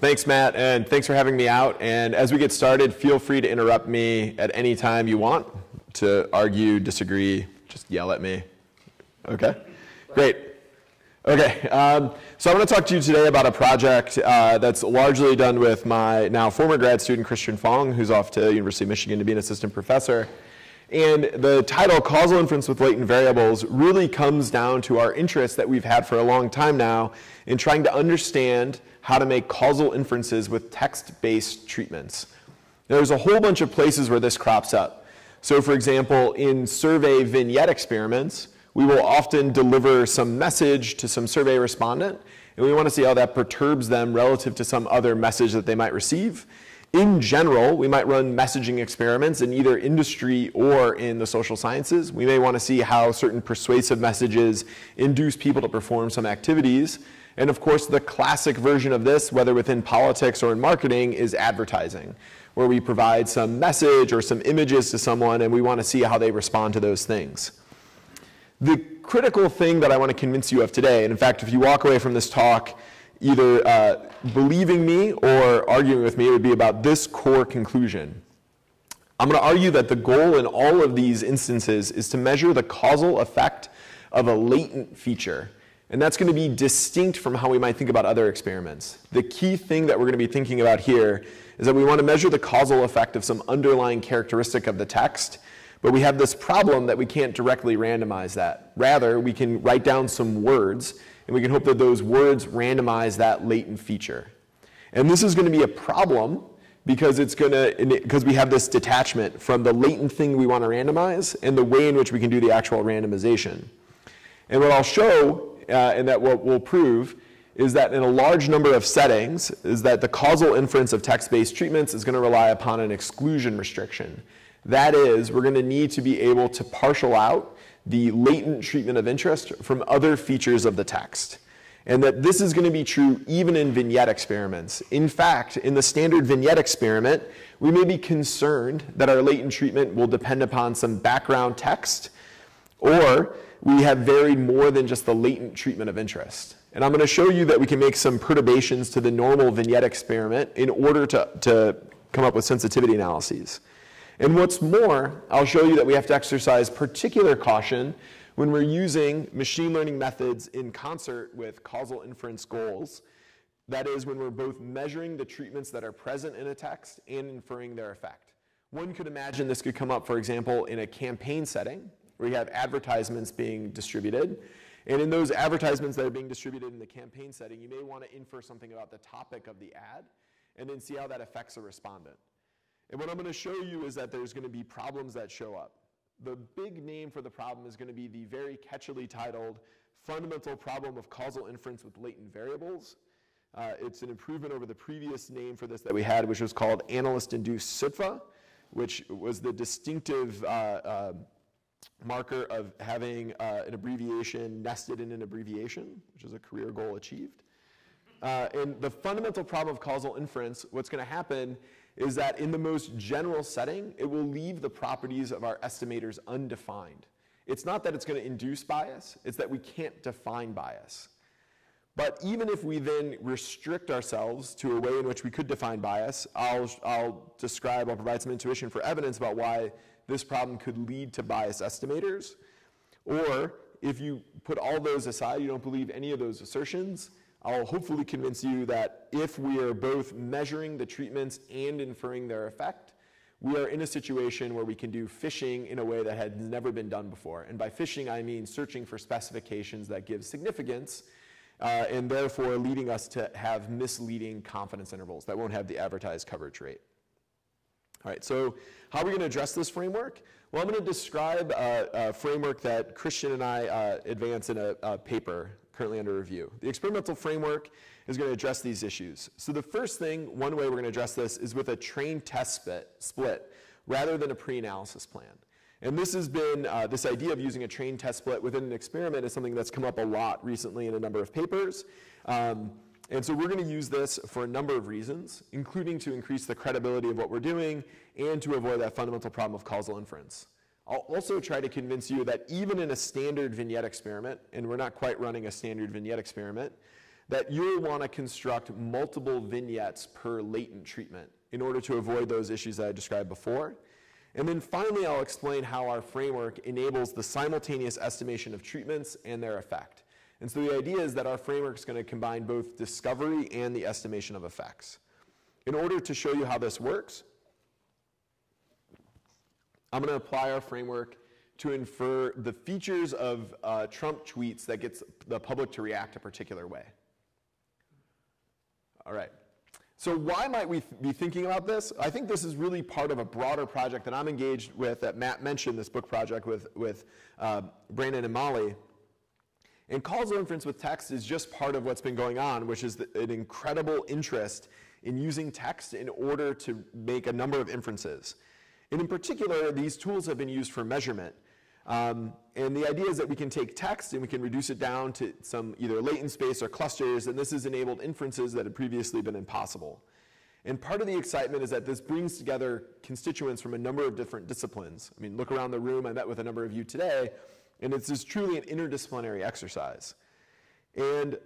Thanks, Matt, and thanks for having me out. And as we get started, feel free to interrupt me at any time you want to argue, disagree, just yell at me. Okay? Great. Okay, um, so I want to talk to you today about a project uh, that's largely done with my now former grad student, Christian Fong, who's off to University of Michigan to be an assistant professor. And the title, Causal Inference with Latent Variables, really comes down to our interest that we've had for a long time now in trying to understand how to make causal inferences with text-based treatments. There's a whole bunch of places where this crops up. So for example, in survey vignette experiments, we will often deliver some message to some survey respondent, and we want to see how that perturbs them relative to some other message that they might receive. In general, we might run messaging experiments in either industry or in the social sciences. We may want to see how certain persuasive messages induce people to perform some activities. And of course, the classic version of this, whether within politics or in marketing, is advertising, where we provide some message or some images to someone and we want to see how they respond to those things. The critical thing that I want to convince you of today, and in fact, if you walk away from this talk either uh, believing me or arguing with me, it would be about this core conclusion. I'm going to argue that the goal in all of these instances is to measure the causal effect of a latent feature. And that's going to be distinct from how we might think about other experiments. The key thing that we're going to be thinking about here is that we want to measure the causal effect of some underlying characteristic of the text, but we have this problem that we can't directly randomize that. Rather, we can write down some words, and we can hope that those words randomize that latent feature. And this is going to be a problem because it's going to because we have this detachment from the latent thing we want to randomize and the way in which we can do the actual randomization. And what I'll show uh, and that what we'll prove is that in a large number of settings is that the causal inference of text-based treatments is going to rely upon an exclusion restriction. That is, we're going to need to be able to partial out the latent treatment of interest from other features of the text. And that this is going to be true even in vignette experiments. In fact, in the standard vignette experiment, we may be concerned that our latent treatment will depend upon some background text or we have varied more than just the latent treatment of interest. And I'm going to show you that we can make some perturbations to the normal vignette experiment in order to, to come up with sensitivity analyses. And what's more, I'll show you that we have to exercise particular caution when we're using machine learning methods in concert with causal inference goals. That is, when we're both measuring the treatments that are present in a text and inferring their effect. One could imagine this could come up, for example, in a campaign setting, where you have advertisements being distributed. And in those advertisements that are being distributed in the campaign setting, you may want to infer something about the topic of the ad and then see how that affects a respondent. And what I'm going to show you is that there's going to be problems that show up. The big name for the problem is going to be the very catchily titled Fundamental Problem of Causal Inference with Latent Variables. Uh, it's an improvement over the previous name for this that we had, which was called Analyst-Induced SUTVA, which was the distinctive uh, uh, marker of having uh, an abbreviation nested in an abbreviation, which is a career goal achieved. Uh, and the fundamental problem of causal inference, what's going to happen is that in the most general setting, it will leave the properties of our estimators undefined. It's not that it's going to induce bias, it's that we can't define bias. But even if we then restrict ourselves to a way in which we could define bias, I'll, I'll describe, I'll provide some intuition for evidence about why this problem could lead to bias estimators. Or if you put all those aside, you don't believe any of those assertions, I'll hopefully convince you that if we are both measuring the treatments and inferring their effect, we are in a situation where we can do fishing in a way that had never been done before. And by fishing, I mean searching for specifications that give significance uh, and therefore leading us to have misleading confidence intervals that won't have the advertised coverage rate. All right, so how are we going to address this framework? Well, I'm going to describe a, framework that Christian and I uh, advance in a, a, paper currently under review. The experimental framework is going to address these issues. So the first thing, one way we're going to address this is with a train test split, split rather than a pre-analysis plan. And this has been, uh, this idea of using a train test split within an experiment is something that's come up a lot recently in a number of papers. Um, and so we're going to use this for a number of reasons, including to increase the credibility of what we're doing and to avoid that fundamental problem of causal inference. I'll also try to convince you that even in a standard vignette experiment, and we're not quite running a standard vignette experiment, that you'll want to construct multiple vignettes per latent treatment in order to avoid those issues that I described before. And then finally, I'll explain how our framework enables the simultaneous estimation of treatments and their effect. And so the idea is that our framework is going to combine both discovery and the estimation of effects. In order to show you how this works, I'm going to apply our framework to infer the features of uh, Trump tweets that gets the public to react a particular way. All right. So why might we th be thinking about this? I think this is really part of a broader project that I'm engaged with that Matt mentioned, this book project with, with uh, Brandon and Molly. And causal inference with text is just part of what's been going on, which is an incredible interest in using text in order to make a number of inferences. And in particular, these tools have been used for measurement. Um, and the idea is that we can take text and we can reduce it down to some either latent space or clusters, and this has enabled inferences that had previously been impossible. And part of the excitement is that this brings together constituents from a number of different disciplines. I mean, look around the room, I met with a number of you today, and it's truly an interdisciplinary exercise. And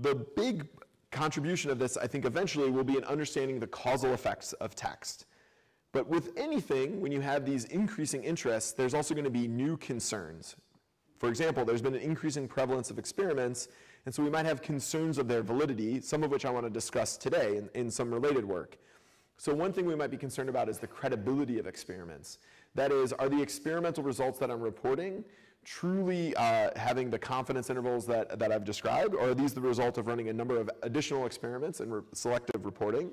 the big contribution of this, I think, eventually will be in understanding the causal effects of text. But with anything, when you have these increasing interests, there's also going to be new concerns. For example, there's been an increasing prevalence of experiments, and so we might have concerns of their validity, some of which I want to discuss today in, in some related work. So one thing we might be concerned about is the credibility of experiments. That is, are the experimental results that I'm reporting truly uh, having the confidence intervals that, that I've described, or are these the result of running a number of additional experiments and re selective reporting?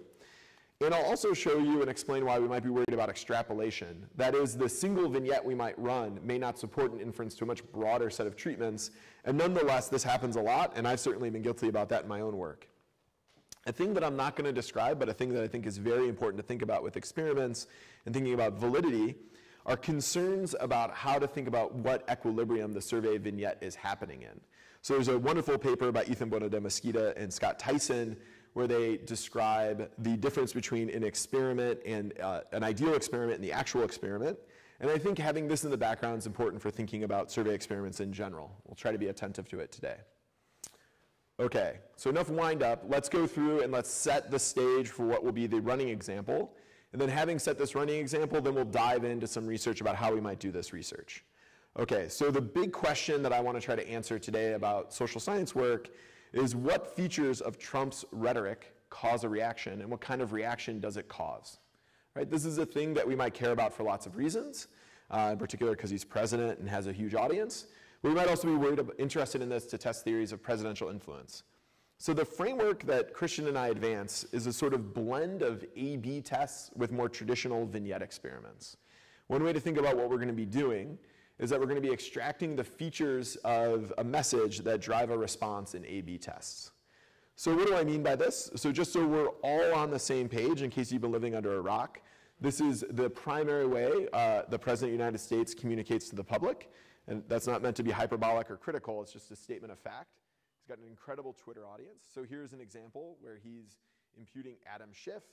And I'll also show you and explain why we might be worried about extrapolation. That is, the single vignette we might run may not support an inference to a much broader set of treatments. And nonetheless, this happens a lot, and I've certainly been guilty about that in my own work. A thing that I'm not going to describe, but a thing that I think is very important to think about with experiments and thinking about validity, are concerns about how to think about what equilibrium the survey vignette is happening in. So there's a wonderful paper by Ethan Bueno de and Scott Tyson where they describe the difference between an experiment and uh, an ideal experiment and the actual experiment. And I think having this in the background is important for thinking about survey experiments in general. We'll try to be attentive to it today. Okay, so enough wind up. Let's go through and let's set the stage for what will be the running example. And then having set this running example, then we'll dive into some research about how we might do this research. Okay, so the big question that I want to try to answer today about social science work is what features of Trump's rhetoric cause a reaction and what kind of reaction does it cause? Right? This is a thing that we might care about for lots of reasons, uh, in particular because he's president and has a huge audience. We might also be worried interested in this to test theories of presidential influence. So the framework that Christian and I advance is a sort of blend of A-B tests with more traditional vignette experiments. One way to think about what we're going to be doing is that we're going to be extracting the features of a message that drive a response in A-B tests. So what do I mean by this? So just so we're all on the same page, in case you've been living under a rock, this is the primary way uh, the President of the United States communicates to the public. And that's not meant to be hyperbolic or critical, it's just a statement of fact. Got an incredible Twitter audience. So here's an example where he's imputing Adam Schiff,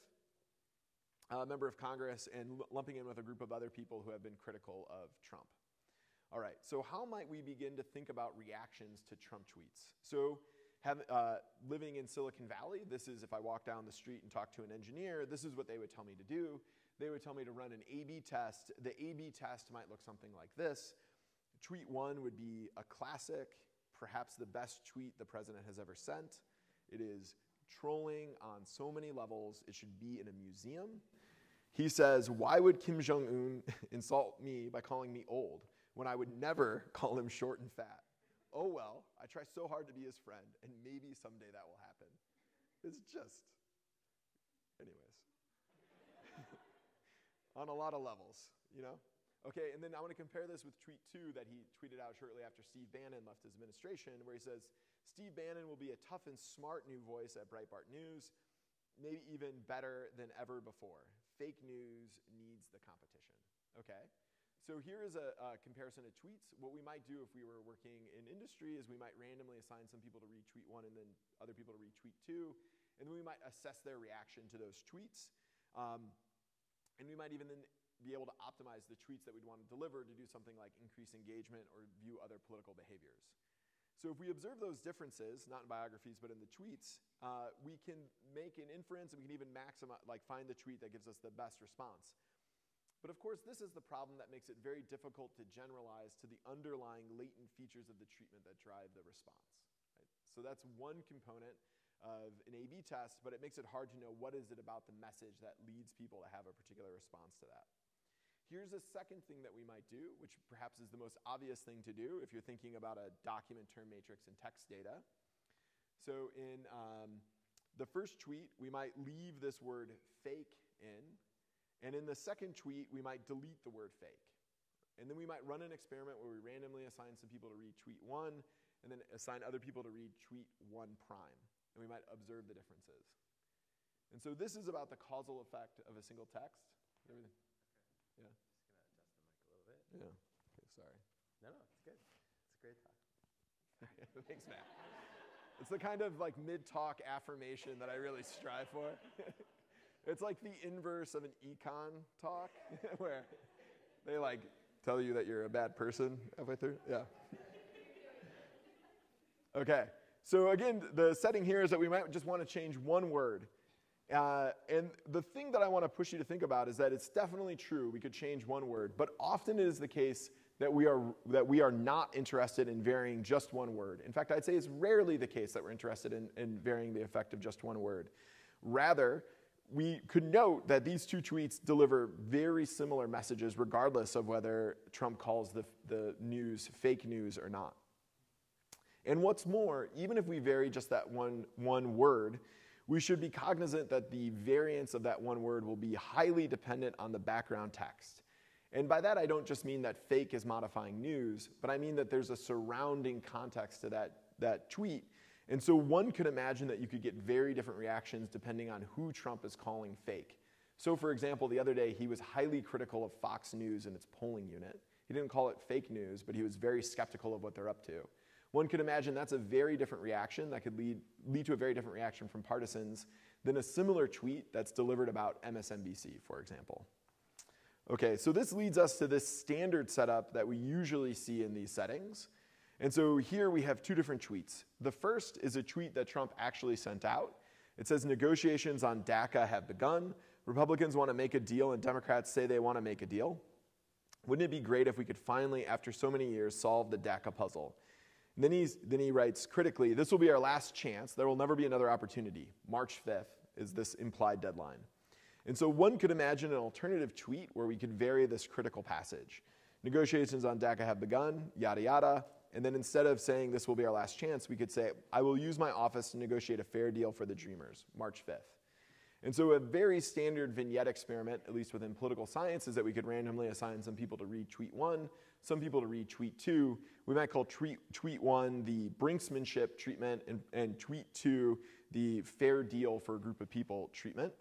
a member of Congress, and lumping in with a group of other people who have been critical of Trump. All right, so how might we begin to think about reactions to Trump tweets? So have, uh, living in Silicon Valley, this is if I walk down the street and talk to an engineer, this is what they would tell me to do. They would tell me to run an A-B test. The A-B test might look something like this. Tweet one would be a classic, perhaps the best tweet the president has ever sent. It is trolling on so many levels, it should be in a museum. He says, why would Kim Jong-un insult me by calling me old? when I would never call him short and fat. Oh well, I try so hard to be his friend, and maybe someday that will happen. It's just, anyways. On a lot of levels, you know? Okay, and then I want to compare this with tweet two that he tweeted out shortly after Steve Bannon left his administration, where he says, Steve Bannon will be a tough and smart new voice at Breitbart News, maybe even better than ever before. Fake news needs the competition. Okay? So here is a, a, comparison of tweets. What we might do if we were working in industry is we might randomly assign some people to retweet one and then other people to retweet two, and then we might assess their reaction to those tweets. Um, and we might even then be able to optimize the tweets that we'd want to deliver to do something like increase engagement or view other political behaviors. So if we observe those differences, not in biographies, but in the tweets, uh, we can make an inference and we can even maximize, like find the tweet that gives us the best response. But of course, this is the problem that makes it very difficult to generalize to the underlying latent features of the treatment that drive the response. Right? So that's one component of an A-B test, but it makes it hard to know what is it about the message that leads people to have a particular response to that. Here's a second thing that we might do, which perhaps is the most obvious thing to do if you're thinking about a document term matrix and text data. So in um, the first tweet, we might leave this word fake in. And in the second tweet, we might delete the word fake. And then we might run an experiment where we randomly assign some people to read tweet one, and then assign other people to read tweet one prime. And we might observe the differences. And so this is about the causal effect of a single text. Everything. Yeah. Just gonna adjust the mic a little bit. Yeah. Okay, sorry. No, no, it's good. It's a great talk. Thanks, Matt. It's the kind of like mid-talk affirmation that I really strive for. it's like the inverse of an econ talk, where they like tell you that you're a bad person halfway through. Yeah. Okay. So again, the setting here is that we might just want to change one word. Uh, and the thing that I want to push you to think about is that it's definitely true we could change one word, but often it is the case that we are, that we are not interested in varying just one word. In fact, I'd say it's rarely the case that we're interested in, in varying the effect of just one word. Rather, we could note that these two tweets deliver very similar messages regardless of whether Trump calls the, the news fake news or not. And what's more, even if we vary just that one, one word, we should be cognizant that the variance of that one word will be highly dependent on the background text. And by that, I don't just mean that fake is modifying news, but I mean that there's a surrounding context to that, that tweet. And so one could imagine that you could get very different reactions depending on who Trump is calling fake. So, for example, the other day, he was highly critical of Fox News and its polling unit. He didn't call it fake news, but he was very skeptical of what they're up to. One could imagine that's a very different reaction that could lead, lead to a very different reaction from partisans than a similar tweet that's delivered about MSNBC, for example. Okay, so this leads us to this standard setup that we usually see in these settings. And so here we have two different tweets. The first is a tweet that Trump actually sent out. It says negotiations on DACA have begun. Republicans want to make a deal, and Democrats say they want to make a deal. Wouldn't it be great if we could finally, after so many years, solve the DACA puzzle? Then, he's, then he writes critically, This will be our last chance. There will never be another opportunity. March 5th is this implied deadline. And so one could imagine an alternative tweet where we could vary this critical passage. Negotiations on DACA have begun, yada, yada. And then instead of saying this will be our last chance, we could say, I will use my office to negotiate a fair deal for the Dreamers, March 5th. And so, a very standard vignette experiment, at least within political science, is that we could randomly assign some people to read tweet one, some people to read tweet two. We might call tweet, tweet one the brinksmanship treatment, and, and tweet two the fair deal for a group of people treatment.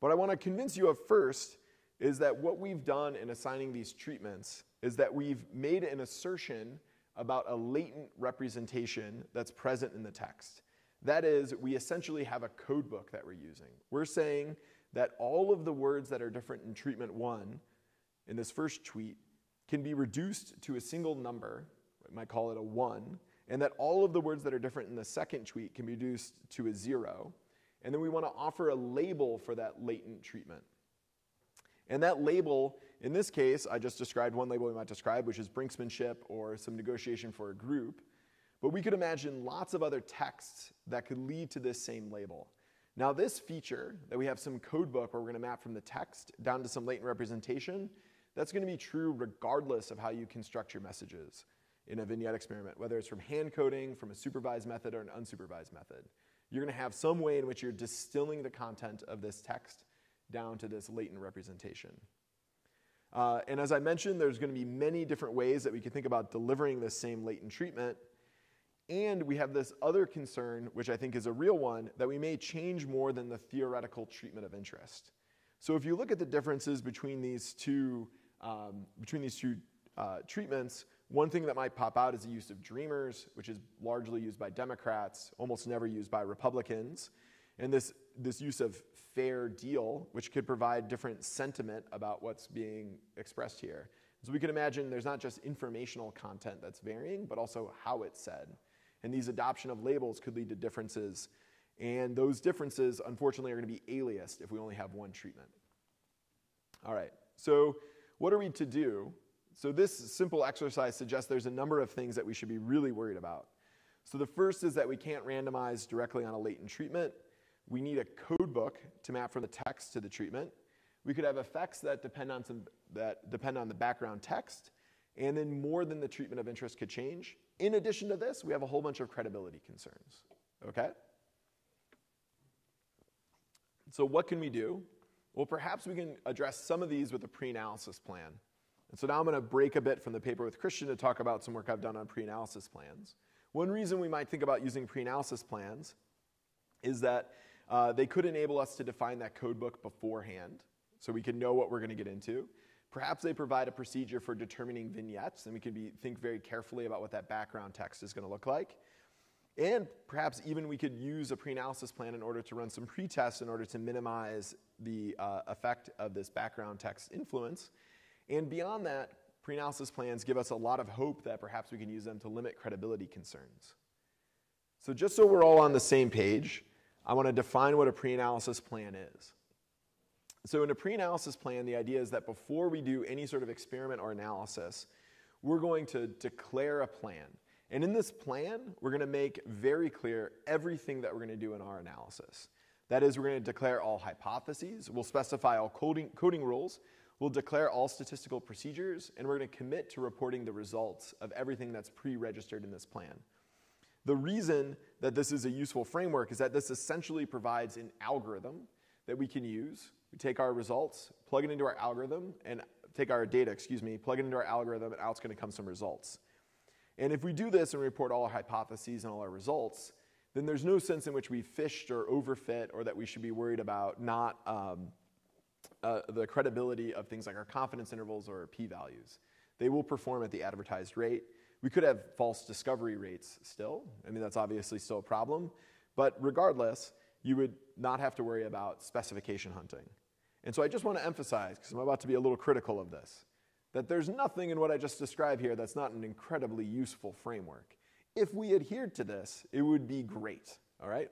But I want to convince you of first is that what we've done in assigning these treatments is that we've made an assertion about a latent representation that's present in the text. That is, we essentially have a code book that we're using. We're saying that all of the words that are different in treatment one, in this first tweet, can be reduced to a single number, we might call it a one, and that all of the words that are different in the second tweet can be reduced to a zero. And then we want to offer a label for that latent treatment. And that label, in this case, I just described one label we might describe, which is brinksmanship or some negotiation for a group. But we could imagine lots of other texts that could lead to this same label. Now, this feature that we have some code book where we're going to map from the text down to some latent representation, that's going to be true regardless of how you construct your messages in a vignette experiment, whether it's from hand coding, from a supervised method, or an unsupervised method. You're going to have some way in which you're distilling the content of this text down to this latent representation. Uh, and as I mentioned, there's going to be many different ways that we can think about delivering this same latent treatment. And we have this other concern, which I think is a real one, that we may change more than the theoretical treatment of interest. So if you look at the differences between these two, um, between these two uh, treatments, one thing that might pop out is the use of dreamers, which is largely used by Democrats, almost never used by Republicans. And this, this use of fair deal, which could provide different sentiment about what's being expressed here. So we can imagine there's not just informational content that's varying, but also how it's said. And these adoption of labels could lead to differences. And those differences, unfortunately, are going to be aliased if we only have one treatment. All right, so what are we to do? So this simple exercise suggests there's a number of things that we should be really worried about. So the first is that we can't randomize directly on a latent treatment. We need a code book to map from the text to the treatment. We could have effects that depend on, some, that depend on the background text, and then more than the treatment of interest could change. In addition to this, we have a whole bunch of credibility concerns. Okay? So what can we do? Well, perhaps we can address some of these with a pre-analysis plan. And so now I'm going to break a bit from the paper with Christian to talk about some work I've done on pre-analysis plans. One reason we might think about using pre-analysis plans is that uh, they could enable us to define that code book beforehand so we can know what we're going to get into. Perhaps they provide a procedure for determining vignettes, and we can be, think very carefully about what that background text is going to look like. And perhaps even we could use a pre-analysis plan in order to run some pre-tests in order to minimize the uh, effect of this background text influence. And beyond that, pre-analysis plans give us a lot of hope that perhaps we can use them to limit credibility concerns. So just so we're all on the same page, I want to define what a pre-analysis plan is. So in a pre-analysis plan, the idea is that before we do any sort of experiment or analysis, we're going to declare a plan. And in this plan, we're going to make very clear everything that we're going to do in our analysis. That is, we're going to declare all hypotheses, we'll specify all coding, coding rules, we'll declare all statistical procedures, and we're going to commit to reporting the results of everything that's pre-registered in this plan. The reason that this is a useful framework is that this essentially provides an algorithm that we can use. We take our results, plug it into our algorithm, and take our data, excuse me, plug it into our algorithm, and out's going to come some results. And if we do this and report all our hypotheses and all our results, then there's no sense in which we fished or overfit or that we should be worried about not um, uh, the credibility of things like our confidence intervals or p-values. They will perform at the advertised rate. We could have false discovery rates still. I mean, that's obviously still a problem. But regardless, you would not have to worry about specification hunting. And so I just want to emphasize, because I'm about to be a little critical of this, that there's nothing in what I just described here that's not an incredibly useful framework. If we adhered to this, it would be great, all right?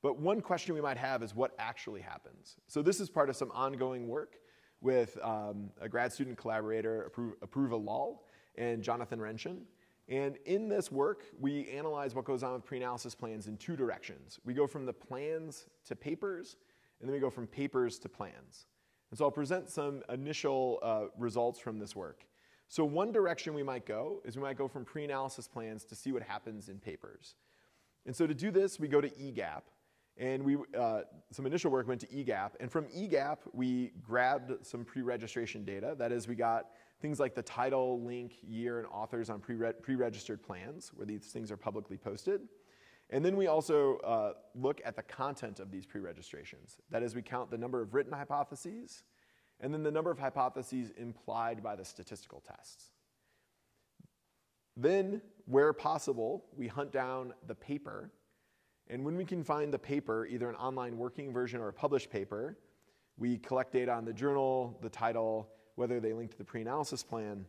But one question we might have is what actually happens. So this is part of some ongoing work with um, a grad student collaborator, Apurva Lal, and Jonathan Renshin. And in this work, we analyze what goes on with pre-analysis plans in two directions. We go from the plans to papers, and then we go from papers to plans. And so I'll present some initial uh, results from this work. So one direction we might go is we might go from pre-analysis plans to see what happens in papers. And so to do this, we go to EGAP. And we, uh, some initial work went to EGAP. And from EGAP, we grabbed some pre-registration data. That is, we got things like the title, link, year, and authors on pre-registered plans, where these things are publicly posted. And then we also uh, look at the content of these pre-registrations. That is, we count the number of written hypotheses and then the number of hypotheses implied by the statistical tests. Then, where possible, we hunt down the paper. And when we can find the paper, either an online working version or a published paper, we collect data on the journal, the title, whether they link to the pre-analysis plan.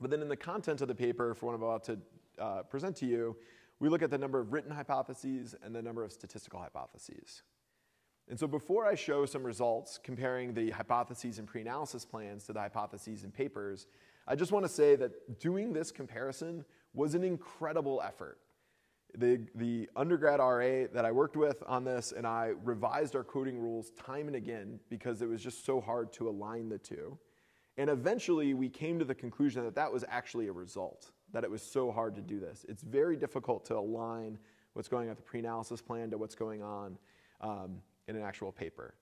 But then in the content of the paper, for what I'm about to uh, present to you, we look at the number of written hypotheses and the number of statistical hypotheses. And so before I show some results comparing the hypotheses and pre-analysis plans to the hypotheses and papers, I just want to say that doing this comparison was an incredible effort. The, the undergrad RA that I worked with on this and I revised our coding rules time and again because it was just so hard to align the two. And eventually we came to the conclusion that that was actually a result that it was so hard to do this. It's very difficult to align what's going on with the pre-analysis plan to what's going on um, in an actual paper.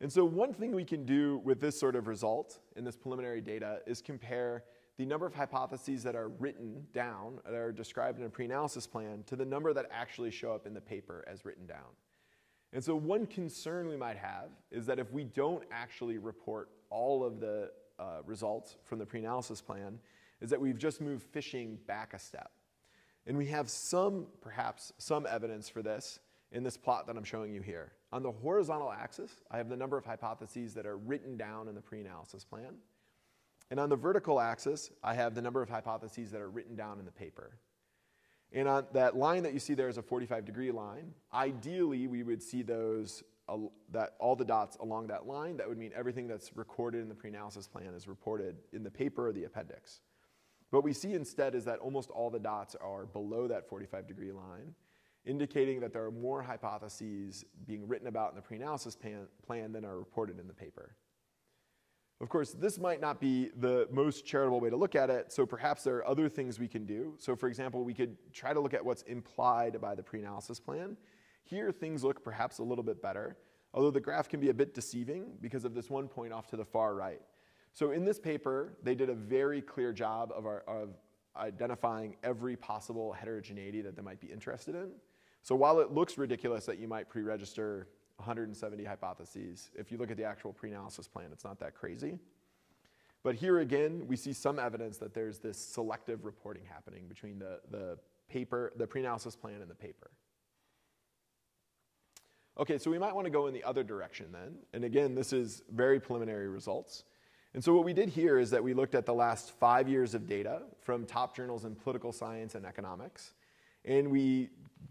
And so one thing we can do with this sort of result in this preliminary data is compare the number of hypotheses that are written down, that are described in a pre-analysis plan, to the number that actually show up in the paper as written down. And so one concern we might have is that if we don't actually report all of the uh, results from the pre-analysis plan, is that we've just moved fishing back a step. And we have some, perhaps, some evidence for this in this plot that I'm showing you here. On the horizontal axis, I have the number of hypotheses that are written down in the pre-analysis plan. And on the vertical axis, I have the number of hypotheses that are written down in the paper. And on that line that you see there is a 45 degree line. Ideally, we would see those, uh, that all the dots along that line. That would mean everything that's recorded in the pre-analysis plan is reported in the paper or the appendix. What we see instead is that almost all the dots are below that 45 degree line, indicating that there are more hypotheses being written about in the pre-analysis plan, plan than are reported in the paper. Of course, this might not be the most charitable way to look at it, so perhaps there are other things we can do. So, for example, we could try to look at what's implied by the pre analysis plan. Here, things look perhaps a little bit better, although the graph can be a bit deceiving because of this one point off to the far right. So, in this paper, they did a very clear job of, our, of identifying every possible heterogeneity that they might be interested in. So, while it looks ridiculous that you might pre register 170 hypotheses. If you look at the actual pre-analysis plan, it's not that crazy. But here again, we see some evidence that there's this selective reporting happening between the, the paper, the pre-analysis plan and the paper. Okay, so we might want to go in the other direction then. And again, this is very preliminary results. And so what we did here is that we looked at the last five years of data from top journals in political science and economics. And we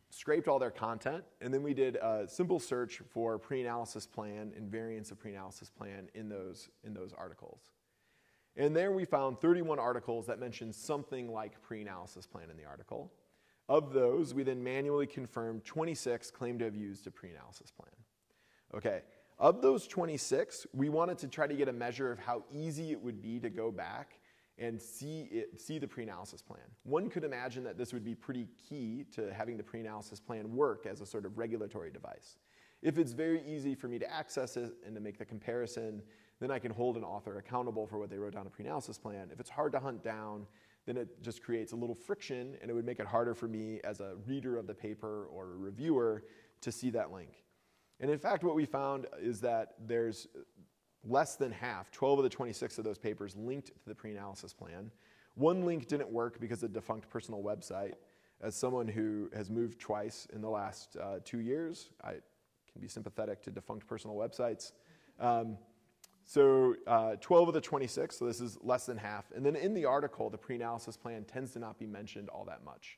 scraped all their content, and then we did a simple search for pre-analysis plan and variants of pre-analysis plan in those, in those articles. And there we found 31 articles that mentioned something like pre-analysis plan in the article. Of those, we then manually confirmed 26 claimed to have used a pre-analysis plan. Okay, of those 26, we wanted to try to get a measure of how easy it would be to go back and see, it, see the pre-analysis plan. One could imagine that this would be pretty key to having the pre-analysis plan work as a sort of regulatory device. If it's very easy for me to access it and to make the comparison, then I can hold an author accountable for what they wrote down a pre-analysis plan. If it's hard to hunt down, then it just creates a little friction and it would make it harder for me as a reader of the paper or a reviewer to see that link. And in fact, what we found is that there's less than half, 12 of the 26 of those papers linked to the pre-analysis plan. One link didn't work because of a defunct personal website. As someone who has moved twice in the last uh, two years, I can be sympathetic to defunct personal websites. Um, so uh, 12 of the 26, so this is less than half. And then in the article, the pre-analysis plan tends to not be mentioned all that much.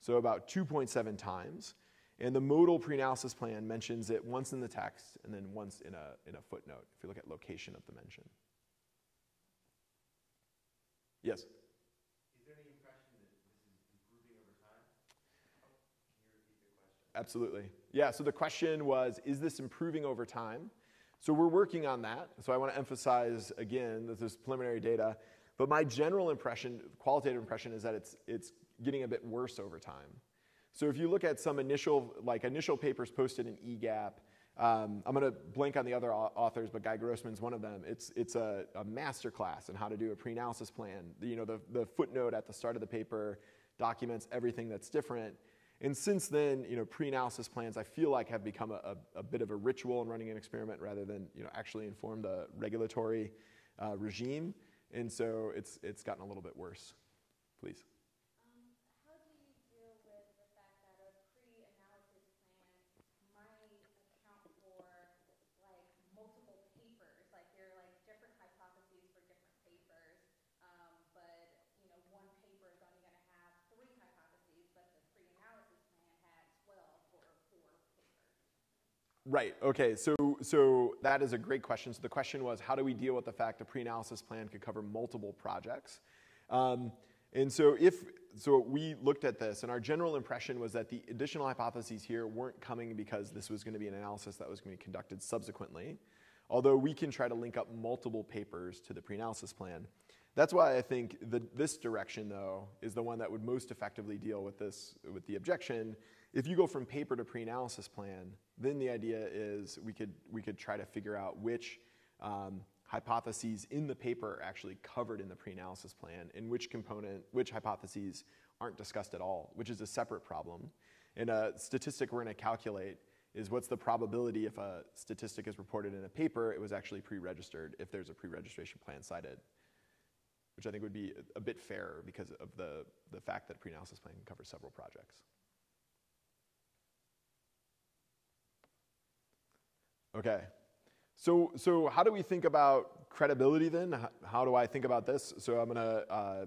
So about 2.7 times. And the modal pre-analysis plan mentions it once in the text and then once in a, in a footnote, if you look at location of the mention. Yes? Is there any impression that this is improving over time? Can you repeat the question? Absolutely. Yeah, so the question was, is this improving over time? So we're working on that. So I want to emphasize again that this is preliminary data. But my general impression, qualitative impression, is that it's, it's getting a bit worse over time. So if you look at some initial, like initial papers posted in EGAP, um, I'm going to blank on the other authors, but Guy Grossman's one of them. It's, it's a, a master class in how to do a pre-analysis plan. You know, the, the footnote at the start of the paper documents everything that's different. And since then, you know, pre-analysis plans I feel like have become a, a, a, bit of a ritual in running an experiment rather than you know actually inform the regulatory uh, regime. And so it's it's gotten a little bit worse. Please. Right. Okay. So, so that is a great question. So the question was, how do we deal with the fact a pre-analysis plan could cover multiple projects? Um, and so if so, we looked at this, and our general impression was that the additional hypotheses here weren't coming because this was going to be an analysis that was going to be conducted subsequently. Although we can try to link up multiple papers to the pre-analysis plan. That's why I think the, this direction, though, is the one that would most effectively deal with this, with the objection. If you go from paper to pre-analysis plan, then the idea is we could, we could try to figure out which um, hypotheses in the paper are actually covered in the pre-analysis plan and which component, which hypotheses aren't discussed at all, which is a separate problem. And a statistic we're going to calculate is what's the probability if a statistic is reported in a paper, it was actually pre-registered if there's a pre-registration plan cited, which I think would be a bit fairer because of the, the fact that pre-analysis plan covers several projects. Okay. So, so how do we think about credibility then? How, how do I think about this? So I'm to uh,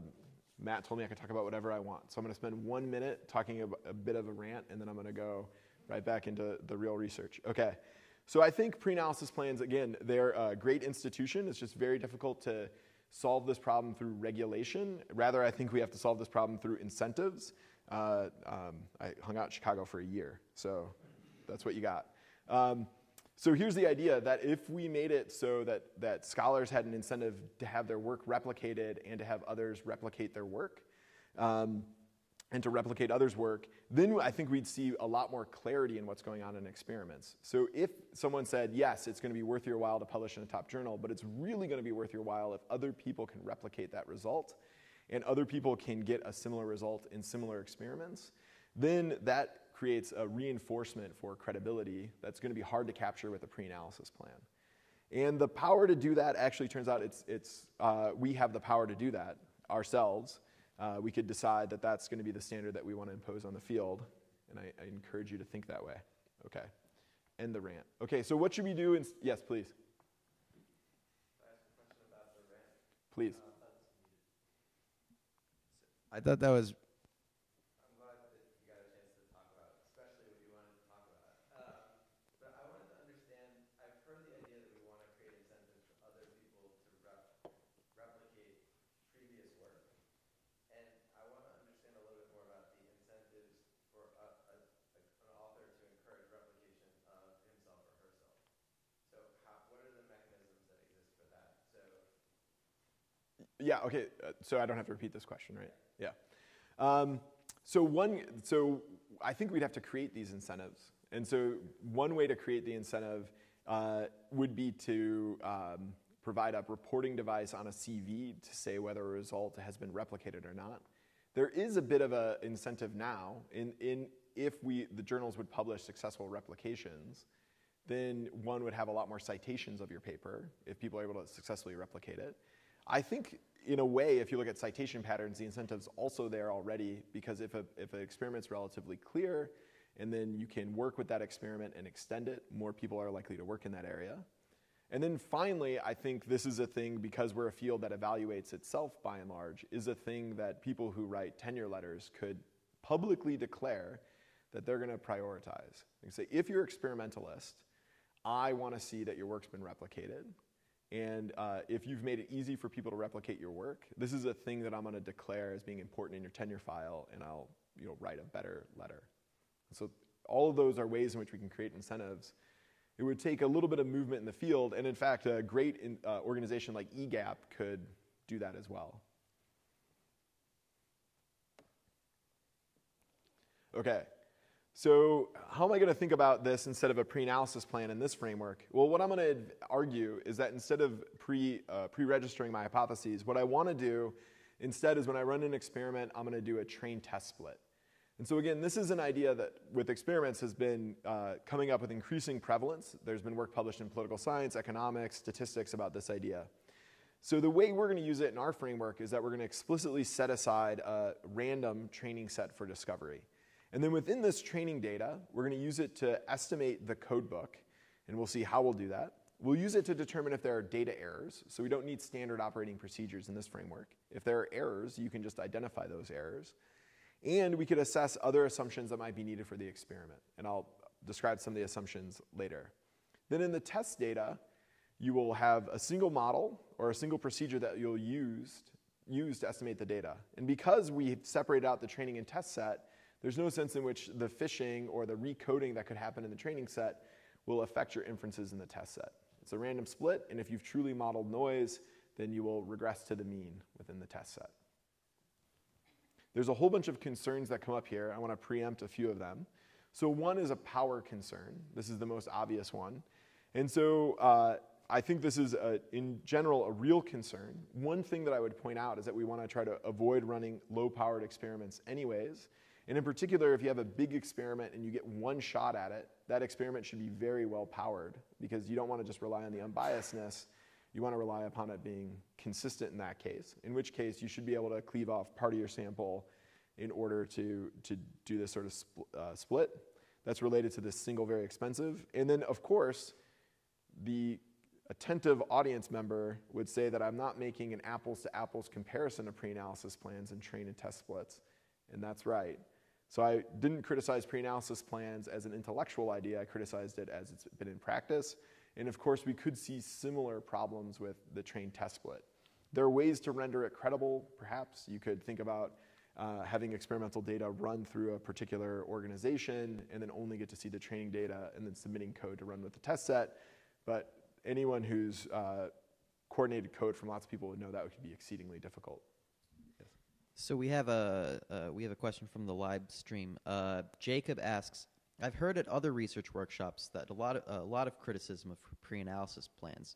Matt told me I could talk about whatever I want. So I'm to spend one minute talking a, a bit of a rant, and then I'm to go right back into the real research. Okay. So I think pre-analysis plans, again, they're a great institution. It's just very difficult to solve this problem through regulation. Rather, I think we have to solve this problem through incentives. Uh, um, I hung out in Chicago for a year, so that's what you got. Um, so here's the idea that if we made it so that, that scholars had an incentive to have their work replicated and to have others replicate their work, um, and to replicate others' work, then I think we'd see a lot more clarity in what's going on in experiments. So if someone said, yes, it's going to be worth your while to publish in a top journal, but it's really going to be worth your while if other people can replicate that result and other people can get a similar result in similar experiments, then that creates a reinforcement for credibility that's going to be hard to capture with a pre-analysis plan. And the power to do that actually turns out it's, it's, uh, we have the power to do that ourselves uh, we could decide that that's going to be the standard that we want to impose on the field. And I, I, encourage you to think that way. Okay. End the rant. Okay, so what should we do? In, yes, please. Please. I thought that was Yeah, okay, uh, so I don't have to repeat this question, right? Yeah. Um, so one, so I think we'd have to create these incentives. And so one way to create the incentive uh, would be to um, provide a reporting device on a CV to say whether a result has been replicated or not. There is a bit of an incentive now in, in if we, the journals would publish successful replications, then one would have a lot more citations of your paper if people are able to successfully replicate it. I think in a way, if you look at citation patterns, the incentive's also there already because if, a, if an experiment's relatively clear and then you can work with that experiment and extend it, more people are likely to work in that area. And then finally, I think this is a thing because we're a field that evaluates itself by and large, is a thing that people who write tenure letters could publicly declare that they're going to prioritize. They say, if you're experimentalist, I want to see that your work's been replicated. And uh, if you've made it easy for people to replicate your work, this is a thing that I'm going to declare as being important in your tenure file, and I'll you know, write a better letter. So all of those are ways in which we can create incentives. It would take a little bit of movement in the field, and in fact, a great in, uh, organization like EGAP could do that as well. Okay, so how am I going to think about this instead of a pre-analysis plan in this framework? Well, what I'm going to argue is that instead of pre, uh, pre-registering my hypotheses, what I want to do instead is when I run an experiment, I'm going to do a train test split. And so again, this is an idea that with experiments has been uh, coming up with increasing prevalence. There's been work published in political science, economics, statistics about this idea. So the way we're going to use it in our framework is that we're going to explicitly set aside a random training set for discovery. And then within this training data, we're going to use it to estimate the code book, and we'll see how we'll do that. We'll use it to determine if there are data errors, so we don't need standard operating procedures in this framework. If there are errors, you can just identify those errors. And we could assess other assumptions that might be needed for the experiment, and I'll describe some of the assumptions later. Then in the test data, you will have a single model or a single procedure that you'll use, use to estimate the data. And because we separated out the training and test set, there's no sense in which the fishing or the recoding that could happen in the training set will affect your inferences in the test set. It's a random split, and if you've truly modeled noise, then you will regress to the mean within the test set. There's a whole bunch of concerns that come up here. I want to preempt a few of them. So one is a power concern. This is the most obvious one. And so uh, I think this is, a, in general, a real concern. One thing that I would point out is that we want to try to avoid running low-powered experiments anyways, and in particular, if you have a big experiment and you get one shot at it, that experiment should be very well powered because you don't want to just rely on the unbiasedness. You want to rely upon it being consistent in that case, in which case you should be able to cleave off part of your sample in order to, to do this sort of spl uh, split. That's related to this single very expensive. And then, of course, the attentive audience member would say that I'm not making an apples to apples comparison of pre-analysis plans and train and test splits. And that's right. So I didn't criticize pre-analysis plans as an intellectual idea, I criticized it as it's been in practice. And of course, we could see similar problems with the train test split. There are ways to render it credible, perhaps. You could think about uh, having experimental data run through a particular organization and then only get to see the training data and then submitting code to run with the test set. But anyone who's uh, coordinated code from lots of people would know that would be exceedingly difficult. So we have a uh, we have a question from the live stream. Uh, Jacob asks, "I've heard at other research workshops that a lot of a lot of criticism of pre-analysis plans.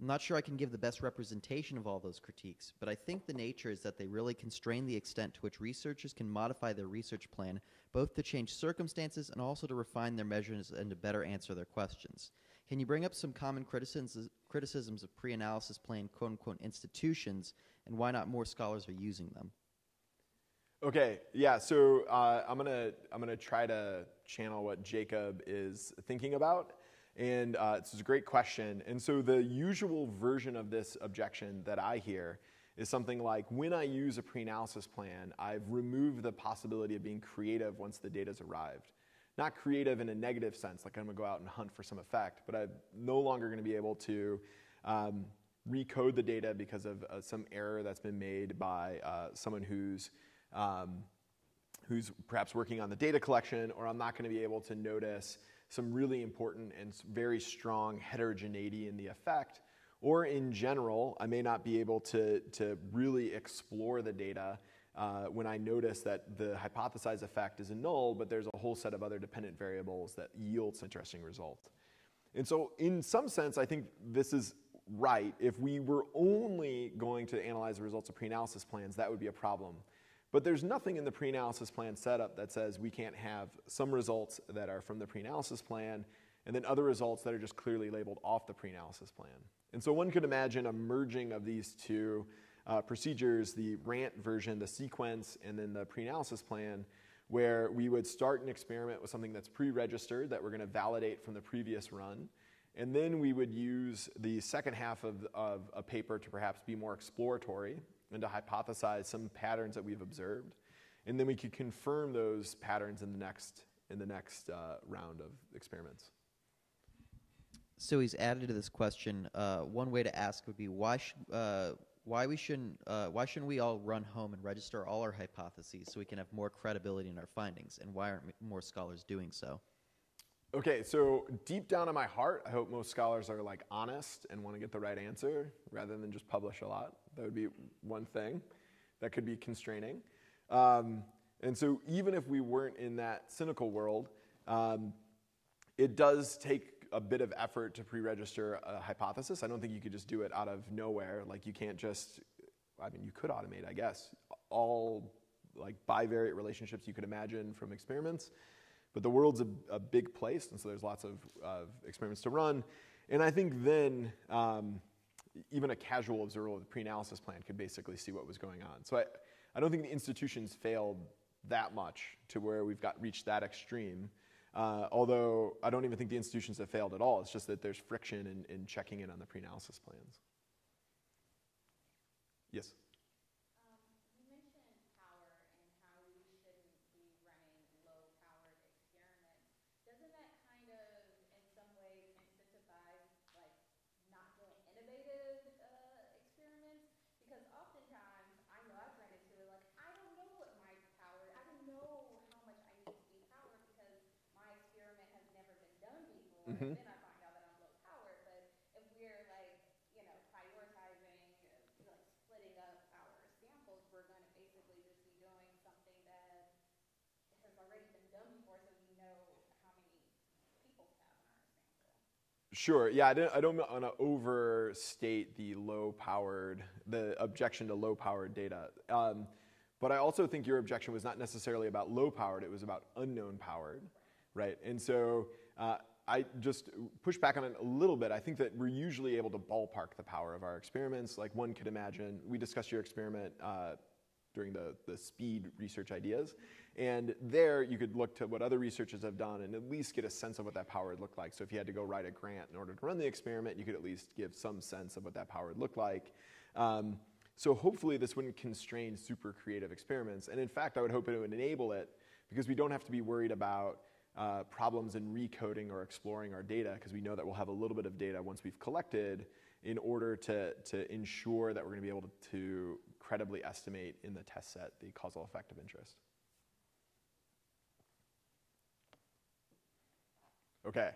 I'm not sure I can give the best representation of all those critiques, but I think the nature is that they really constrain the extent to which researchers can modify their research plan, both to change circumstances and also to refine their measures and to better answer their questions. Can you bring up some common criticisms, criticisms of pre analysis plan quote unquote institutions and why not more scholars are using them? Okay, yeah. So uh, I'm gonna I'm gonna try to channel what Jacob is thinking about, and uh, this is a great question. And so the usual version of this objection that I hear is something like, when I use a pre-analysis plan, I've removed the possibility of being creative once the data's arrived. Not creative in a negative sense, like I'm gonna go out and hunt for some effect, but I'm no longer gonna be able to um, recode the data because of uh, some error that's been made by uh, someone who's um, who's perhaps working on the data collection, or I'm not going to be able to notice some really important and very strong heterogeneity in the effect. Or in general, I may not be able to, to really explore the data uh, when I notice that the hypothesized effect is a null, but there's a whole set of other dependent variables that yields interesting results. And so, in some sense, I think this is right. If we were only going to analyze the results of pre analysis plans, that would be a problem. But there's nothing in the pre-analysis plan setup that says we can't have some results that are from the pre-analysis plan and then other results that are just clearly labeled off the pre-analysis plan. And so one could imagine a merging of these two uh, procedures, the RANT version, the sequence, and then the pre-analysis plan, where we would start an experiment with something that's pre-registered that we're going to validate from the previous run. And then we would use the second half of, of a paper to perhaps be more exploratory and to hypothesize some patterns that we've observed. And then we could confirm those patterns in the next, in the next uh, round of experiments. So he's added to this question. Uh, one way to ask would be why uh, why we shouldn't uh, why shouldn't we all run home and register all our hypotheses so we can have more credibility in our findings, and why aren't more scholars doing so? Okay, so deep down in my heart, I hope most scholars are like honest and want to get the right answer rather than just publish a lot. That would be one thing that could be constraining. Um, and so even if we weren't in that cynical world, um, it does take a bit of effort to pre-register a hypothesis. I don't think you could just do it out of nowhere. Like you can't just, I mean, you could automate, I guess, all like bivariate relationships you could imagine from experiments. But the world's a, a big place, and so there's lots of, of, experiments to run. And I think then um, even a casual observer of the pre-analysis plan could basically see what was going on. So I, I don't think the institutions failed that much to where we've got reached that extreme. Uh, although I don't even think the institutions have failed at all. It's just that there's friction in, in checking in on the pre-analysis plans. Yes? Mm-hmm. Then I find out that I'm low powered. But if we're like, you know, prioritizing, like splitting up our samples, we're going to basically just be doing something that has already been done before, so we know how many people have in our sample. Sure. Yeah, I don't, I don't want to overstate the low-powered, the objection to low-powered data. Um, but I also think your objection was not necessarily about low-powered; it was about unknown-powered, right? And so uh, I just push back on it a little bit. I think that we're usually able to ballpark the power of our experiments. Like one could imagine, we discussed your experiment uh, during the, the speed research ideas. And there you could look to what other researchers have done and at least get a sense of what that power would look like. So if you had to go write a grant in order to run the experiment, you could at least give some sense of what that power would look like. Um, so hopefully this wouldn't constrain super creative experiments. And in fact, I would hope it would enable it because we don't have to be worried about uh, problems in recoding or exploring our data because we know that we'll have a little bit of data once we've collected in order to, to ensure that we're going to be able to, to credibly estimate in the test set the causal effect of interest. Okay.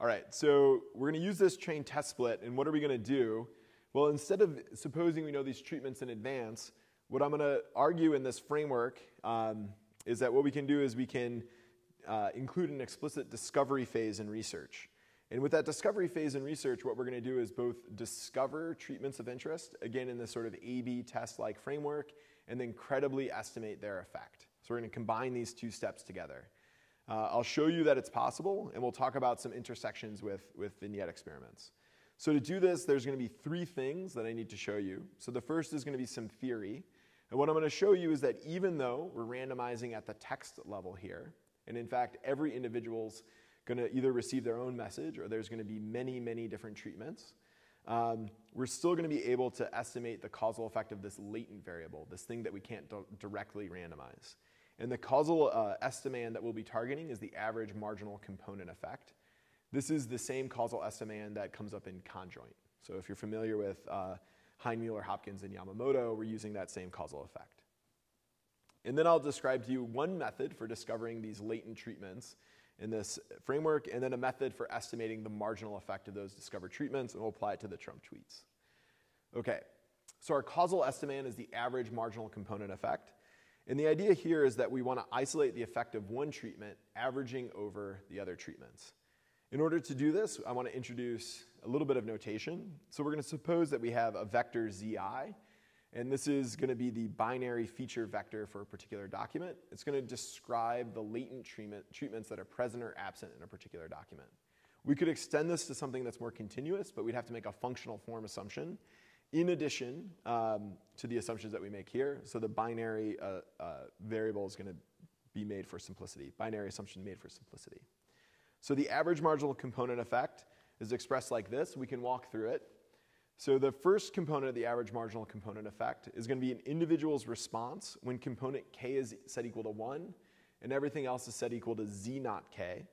All right, so we're going to use this train test split, and what are we going to do? Well, instead of supposing we know these treatments in advance, what I'm going to argue in this framework um, is that what we can do is we can uh, include an explicit discovery phase in research. And with that discovery phase in research, what we're going to do is both discover treatments of interest, again in this sort of A-B test-like framework, and then credibly estimate their effect. So we're going to combine these two steps together. Uh, I'll show you that it's possible, and we'll talk about some intersections with, with vignette experiments. So to do this, there's going to be three things that I need to show you. So the first is going to be some theory. And what I'm going to show you is that even though we're randomizing at the text level here, and in fact, every individual's going to either receive their own message or there's going to be many, many different treatments, um, we're still going to be able to estimate the causal effect of this latent variable, this thing that we can't directly randomize. And the causal uh, estimand that we'll be targeting is the average marginal component effect. This is the same causal estimand that comes up in conjoint. So if you're familiar with uh, Hainmueller, Hopkins, and Yamamoto, we're using that same causal effect. And then I'll describe to you one method for discovering these latent treatments in this framework, and then a method for estimating the marginal effect of those discovered treatments, and we'll apply it to the Trump tweets. Okay, so our causal estimand is the average marginal component effect. And the idea here is that we want to isolate the effect of one treatment averaging over the other treatments. In order to do this, I want to introduce a little bit of notation. So we're going to suppose that we have a vector zi, and this is going to be the binary feature vector for a particular document. It's going to describe the latent treatment, treatments that are present or absent in a particular document. We could extend this to something that's more continuous, but we'd have to make a functional form assumption in addition um, to the assumptions that we make here. So the binary uh, uh, variable is going to be made for simplicity, binary assumption made for simplicity. So the average marginal component effect is expressed like this. We can walk through it. So the first component of the average marginal component effect is going to be an individual's response when component k is set equal to 1 and everything else is set equal to z naught k.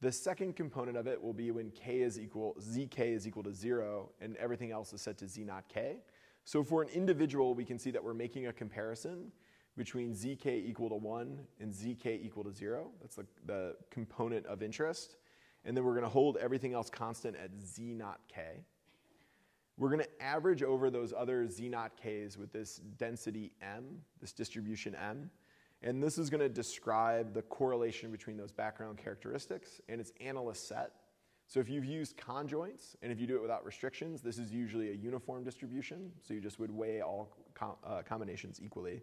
The second component of it will be when k is equal, zk is equal to 0 and everything else is set to z naught k. So for an individual, we can see that we're making a comparison between zk equal to 1 and zk equal to 0. That's the, the component of interest. And then we're going to hold everything else constant at z naught k. We're going to average over those other z naught k's with this density m, this distribution m. And this is going to describe the correlation between those background characteristics and its analyst set. So if you've used conjoints, and if you do it without restrictions, this is usually a uniform distribution. So you just would weigh all com uh, combinations equally.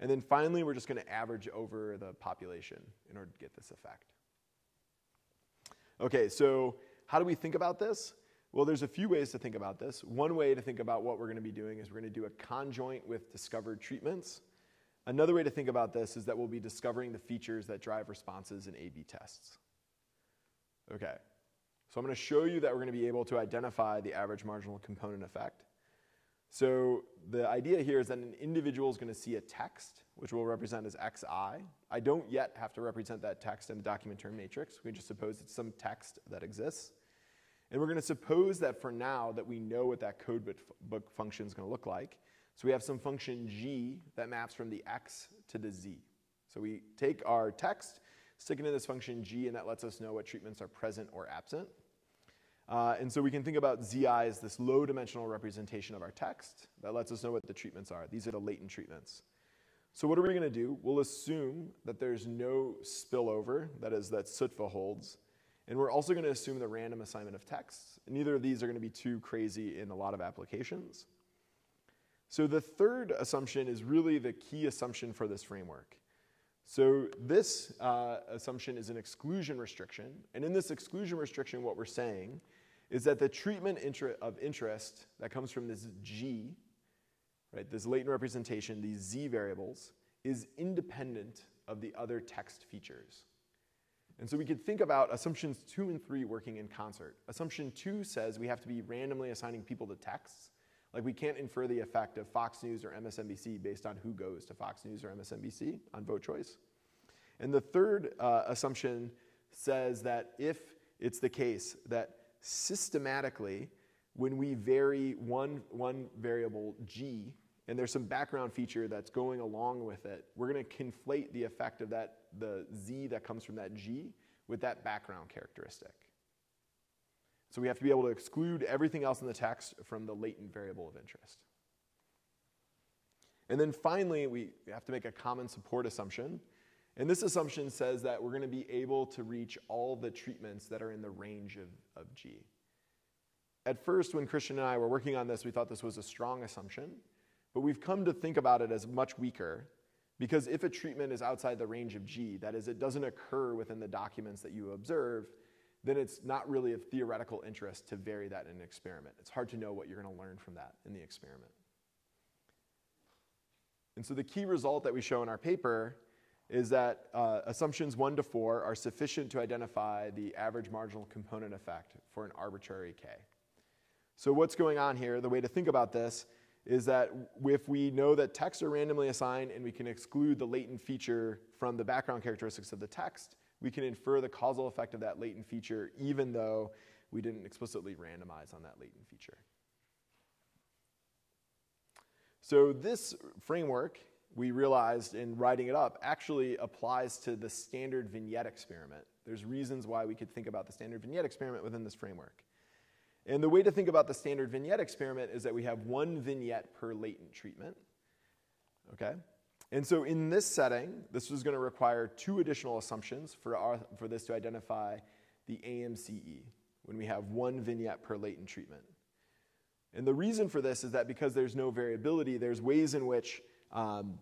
And then finally, we're just going to average over the population in order to get this effect. Okay, so how do we think about this? Well, there's a few ways to think about this. One way to think about what we're going to be doing is we're going to do a conjoint with discovered treatments. Another way to think about this is that we'll be discovering the features that drive responses in A-B tests. Okay, so I'm going to show you that we're going to be able to identify the average marginal component effect. So the idea here is that an individual is going to see a text, which we'll represent as xi. I don't yet have to represent that text in the document term matrix. We just suppose it's some text that exists. And we're going to suppose that for now that we know what that code book function is going to look like. So we have some function g that maps from the x to the z. So we take our text, stick it in this function g, and that lets us know what treatments are present or absent. Uh, and so we can think about zi as this low dimensional representation of our text that lets us know what the treatments are. These are the latent treatments. So what are we going to do? We'll assume that there's no spillover, that is, that SUTVA holds. And we're also going to assume the random assignment of texts. Neither of these are going to be too crazy in a lot of applications. So the third assumption is really the key assumption for this framework. So this uh, assumption is an exclusion restriction. And in this exclusion restriction, what we're saying is that the treatment inter of interest that comes from this G, right, this latent representation, these Z variables, is independent of the other text features. And so we could think about assumptions two and three working in concert. Assumption two says we have to be randomly assigning people to texts. Like we can't infer the effect of Fox News or MSNBC based on who goes to Fox News or MSNBC on vote choice. And the third uh, assumption says that if it's the case that systematically, when we vary one, one variable g, and there's some background feature that's going along with it, we're going to conflate the effect of that, the z that comes from that g, with that background characteristic. So we have to be able to exclude everything else in the text from the latent variable of interest. And then finally, we have to make a common support assumption. And this assumption says that we're going to be able to reach all the treatments that are in the range of, of G. At first, when Christian and I were working on this, we thought this was a strong assumption, but we've come to think about it as much weaker because if a treatment is outside the range of G, that is, it doesn't occur within the documents that you observe, then it's not really of theoretical interest to vary that in an experiment. It's hard to know what you're going to learn from that in the experiment. And so the key result that we show in our paper is that uh, assumptions one to four are sufficient to identify the average marginal component effect for an arbitrary k. So what's going on here, the way to think about this is that if we know that texts are randomly assigned and we can exclude the latent feature from the background characteristics of the text, we can infer the causal effect of that latent feature even though we didn't explicitly randomize on that latent feature. So this framework, we realized in writing it up, actually applies to the standard vignette experiment. There's reasons why we could think about the standard vignette experiment within this framework. And the way to think about the standard vignette experiment is that we have one vignette per latent treatment. Okay? And so in this setting, this is going to require two additional assumptions for, our, for this to identify the AMCE when we have one vignette per latent treatment. And the reason for this is that because there's no variability, there's ways in which um,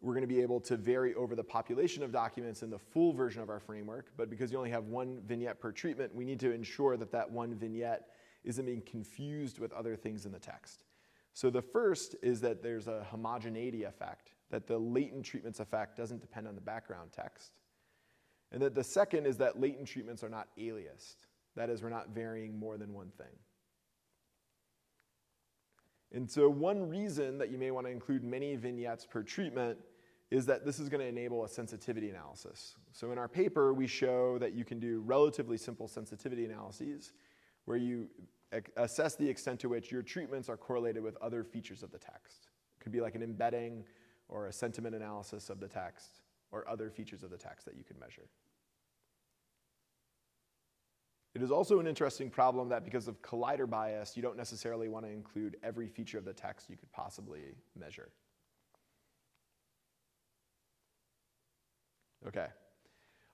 we're going to be able to vary over the population of documents in the full version of our framework. But because you only have one vignette per treatment, we need to ensure that that one vignette isn't being confused with other things in the text. So the first is that there's a homogeneity effect, that the latent treatments effect doesn't depend on the background text. And that the second is that latent treatments are not aliased. That is, we're not varying more than one thing. And so one reason that you may want to include many vignettes per treatment is that this is going to enable a sensitivity analysis. So in our paper, we show that you can do relatively simple sensitivity analyses where you assess the extent to which your treatments are correlated with other features of the text. It could be like an embedding or a sentiment analysis of the text or other features of the text that you can measure. It is also an interesting problem that because of collider bias, you don't necessarily want to include every feature of the text you could possibly measure. Okay.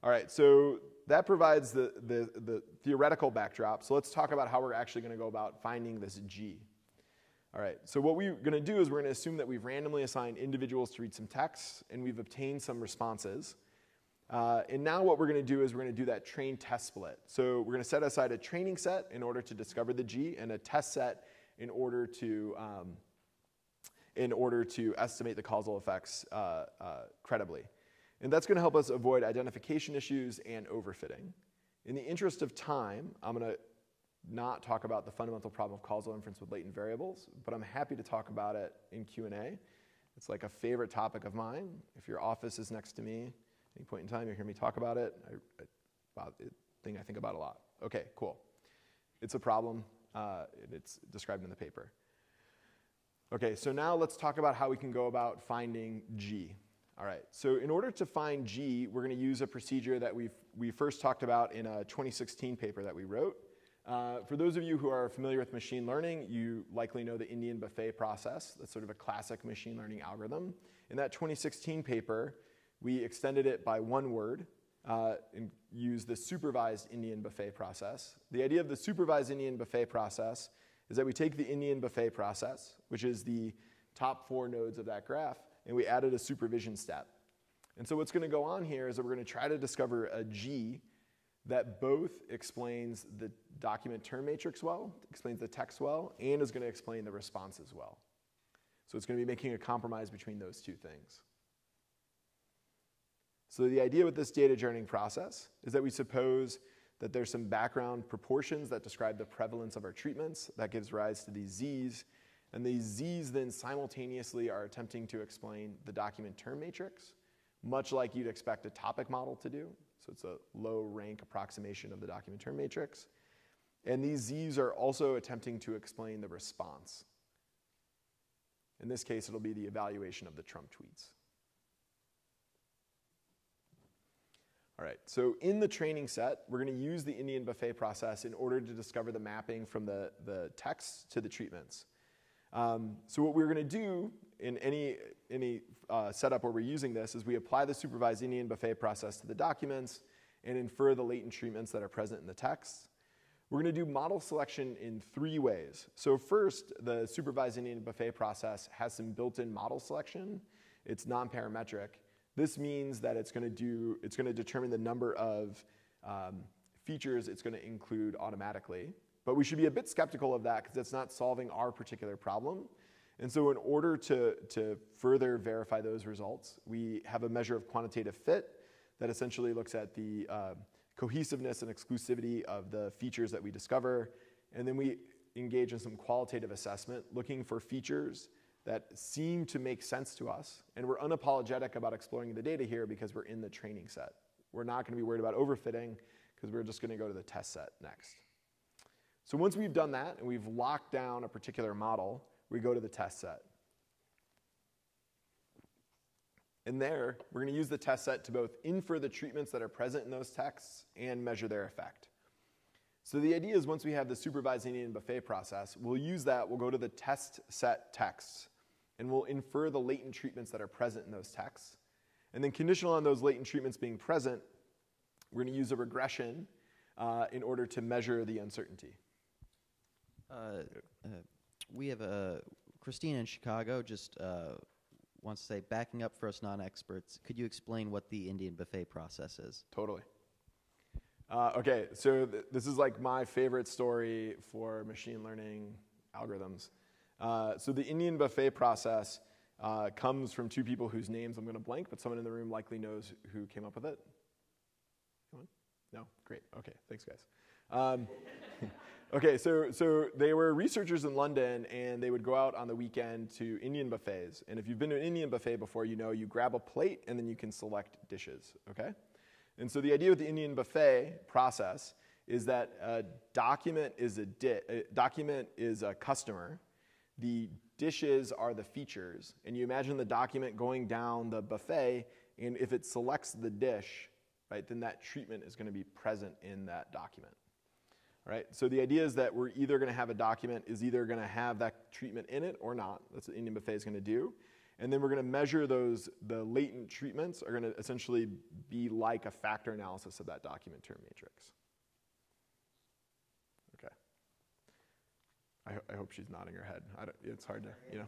All right, so that provides the, the, the, theoretical backdrop. So let's talk about how we're actually going to go about finding this G. All right, so what we're going to do is we're going to assume that we've randomly assigned individuals to read some texts and we've obtained some responses. Uh, and now what we're going to do is we're going to do that train test split. So we're going to set aside a training set in order to discover the G and a test set in order to, um, in order to estimate the causal effects uh, uh, credibly. And that's going to help us avoid identification issues and overfitting. In the interest of time, I'm going to not talk about the fundamental problem of causal inference with latent variables, but I'm happy to talk about it in Q&A. It's like a favorite topic of mine. If your office is next to me, any point in time you hear me talk about it, I, I, about it, thing I think about a lot. Okay, cool. It's a problem. Uh, it's described in the paper. Okay, so now let's talk about how we can go about finding G. All right, so in order to find G, we're to use a procedure that we've, we first talked about in a 2016 paper that we wrote. Uh, for those of you who are familiar with machine learning, you likely know the Indian buffet process. That's sort of a classic machine learning algorithm. In that 2016 paper, we extended it by one word uh, and used the supervised Indian buffet process. The idea of the supervised Indian buffet process is that we take the Indian buffet process, which is the top four nodes of that graph, and we added a supervision step. And so what's going to go on here is that we're going to try to discover a G that both explains the document term matrix well, explains the text well, and is going to explain the responses well. So it's going to be making a compromise between those two things. So the idea with this data generating process is that we suppose that there's some background proportions that describe the prevalence of our treatments. That gives rise to these Z's. And these Z's then simultaneously are attempting to explain the document term matrix, much like you'd expect a topic model to do. So it's a low rank approximation of the document term matrix. And these Z's are also attempting to explain the response. In this case, it'll be the evaluation of the Trump tweets. All right, so in the training set, we're going to use the Indian buffet process in order to discover the mapping from the, the text to the treatments. Um, so what we're going to do in any, any uh, setup where we're using this is we apply the supervised Indian buffet process to the documents and infer the latent treatments that are present in the text. We're going to do model selection in three ways. So first, the supervised Indian buffet process has some built-in model selection. It's non-parametric. This means that it's going to do, it's going to determine the number of um, features it's going to include automatically. But we should be a bit skeptical of that because it's not solving our particular problem. And so in order to, to further verify those results, we have a measure of quantitative fit that essentially looks at the uh, cohesiveness and exclusivity of the features that we discover. And then we engage in some qualitative assessment, looking for features that seem to make sense to us. And we're unapologetic about exploring the data here because we're in the training set. We're not going to be worried about overfitting because we're just going to go to the test set next. So once we've done that and we've locked down a particular model, we go to the test set. And there, we're going to use the test set to both infer the treatments that are present in those texts and measure their effect. So the idea is once we have the supervised Indian buffet process, we'll use that, we'll go to the test set texts and we'll infer the latent treatments that are present in those texts. And then conditional on those latent treatments being present, we're going to use a regression uh, in order to measure the uncertainty. Uh, uh, we have a Christina in Chicago just uh, wants to say, backing up for us non-experts, could you explain what the Indian buffet process is? Totally. Uh, okay, so th- this is like my favorite story for machine learning algorithms. Uh, so the Indian buffet process uh, comes from two people whose names I'm going to blank, but someone in the room likely knows who came up with it. No? Great. Okay, thanks, guys. Um, okay, so, so they were researchers in London, and they would go out on the weekend to Indian buffets. And if you've been to an Indian buffet before, you know you grab a plate, and then you can select dishes, okay? And so the idea with the Indian buffet process is that a document is a, di- a document is a customer, the dishes are the features. And you imagine the document going down the buffet, and if it selects the dish, right, then that treatment is going to be present in that document. Right, so the idea is that we're either going to have a document is either going to have that treatment in it or not. That's what Indian buffet is going to do. And then we're going to measure those, the latent treatments are going to essentially be like a factor analysis of that document term matrix. I, I hope she's nodding her head. it's hard to, you know.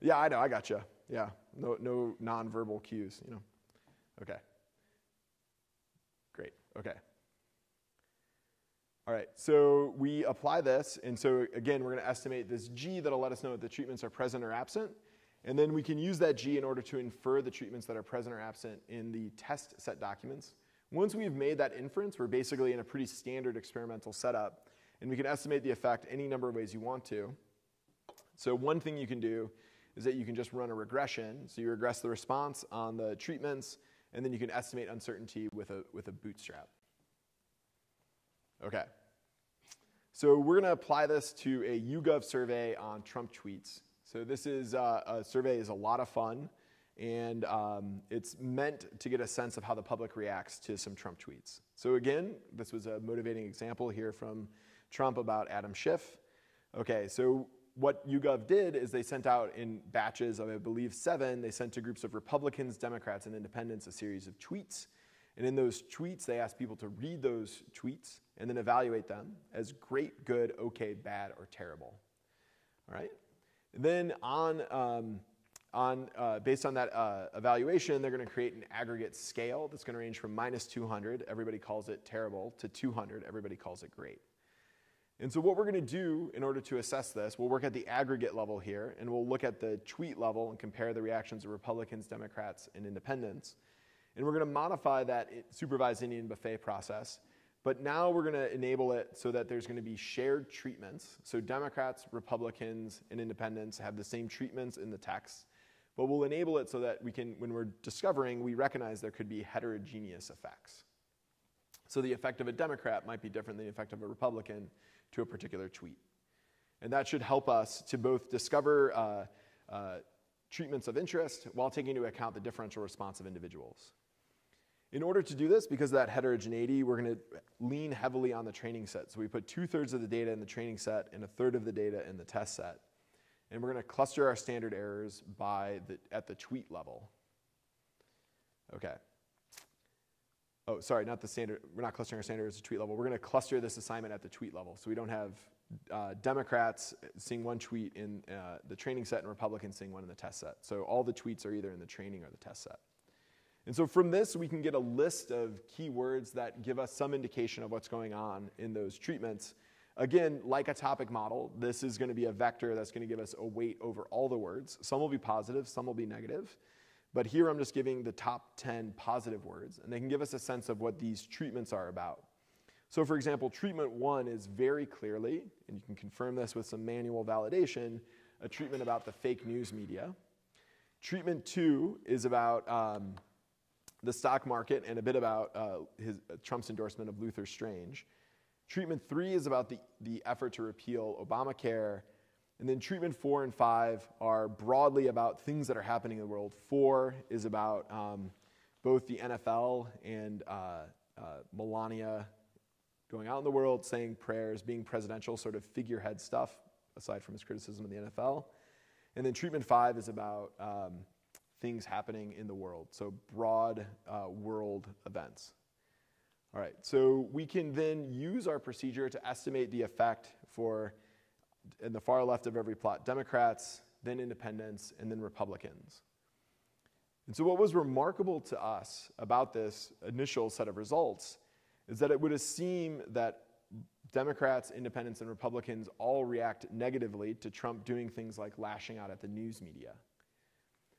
Yeah, I know. I got you. Yeah, no, no nonverbal cues. You know. Okay. Great. Okay. All right, so we apply this, and so again, we're going to estimate this G that'll let us know if the treatments are present or absent, and then we can use that G in order to infer the treatments that are present or absent in the test set documents. Once we've made that inference, we're basically in a pretty standard experimental setup, and we can estimate the effect any number of ways you want to. So one thing you can do is that you can just run a regression. So you regress the response on the treatments, and then you can estimate uncertainty with a, with a bootstrap. Okay. So we're going to apply this to a YouGov survey on Trump tweets. So this is uh, a survey is a lot of fun, and um, it's meant to get a sense of how the public reacts to some Trump tweets. So again, this was a motivating example here from Trump about Adam Schiff. Okay, so what YouGov did is they sent out in batches of, I believe, seven, they sent to groups of Republicans, Democrats, and independents a series of tweets. And in those tweets, they asked people to read those tweets and then evaluate them as great, good, okay, bad, or terrible. All right? then on, um, on, uh, based on that uh, evaluation, they're going to create an aggregate scale that's going to range from minus 200, everybody calls it terrible, to 200, everybody calls it great. And so what we're going to do in order to assess this, we'll work at the aggregate level here, and we'll look at the tweet level and compare the reactions of Republicans, Democrats, and independents. And we're going to modify that supervised Indian buffet process. But now we're going to enable it so that there's going to be shared treatments. So Democrats, Republicans, and independents have the same treatments in the text. But we'll enable it so that we can, when we're discovering, we recognize there could be heterogeneous effects. So the effect of a Democrat might be different than the effect of a Republican to a particular tweet. And that should help us to both discover uh, uh, treatments of interest while taking into account the differential response of individuals. In order to do this, because of that heterogeneity, we're going to lean heavily on the training set. So we put two thirds of the data in the training set and a third of the data in the test set. And we're going to cluster our standard errors by the, at the tweet level. Okay. Oh, sorry, not the standard. We're not clustering our standard errors at the tweet level. We're going to cluster this assignment at the tweet level. So we don't have uh, Democrats seeing one tweet in uh, the training set and Republicans seeing one in the test set. So all the tweets are either in the training or the test set. And so from this, we can get a list of keywords that give us some indication of what's going on in those treatments. Again, like a topic model, this is going to be a vector that's going to give us a weight over all the words. Some will be positive, some will be negative. But here I'm just giving the top 10 positive words, and they can give us a sense of what these treatments are about. So, for example, treatment one is very clearly, and you can confirm this with some manual validation, a treatment about the fake news media. Treatment two is about um, the stock market and a bit about uh, his, uh, Trump's endorsement of Luther Strange. Treatment three is about the, the effort to repeal Obamacare. And then treatment four and five are broadly about things that are happening in the world. Four is about um, both the NFL and uh, uh, Melania going out in the world, saying prayers, being presidential, sort of figurehead stuff, aside from his criticism of the NFL. And then treatment five is about um, things happening in the world, so broad uh, world events. All right, so we can then use our procedure to estimate the effect for, in the far left of every plot, Democrats, then independents, and then Republicans. And so, what was remarkable to us about this initial set of results is that it would seem that Democrats, independents, and Republicans all react negatively to Trump doing things like lashing out at the news media.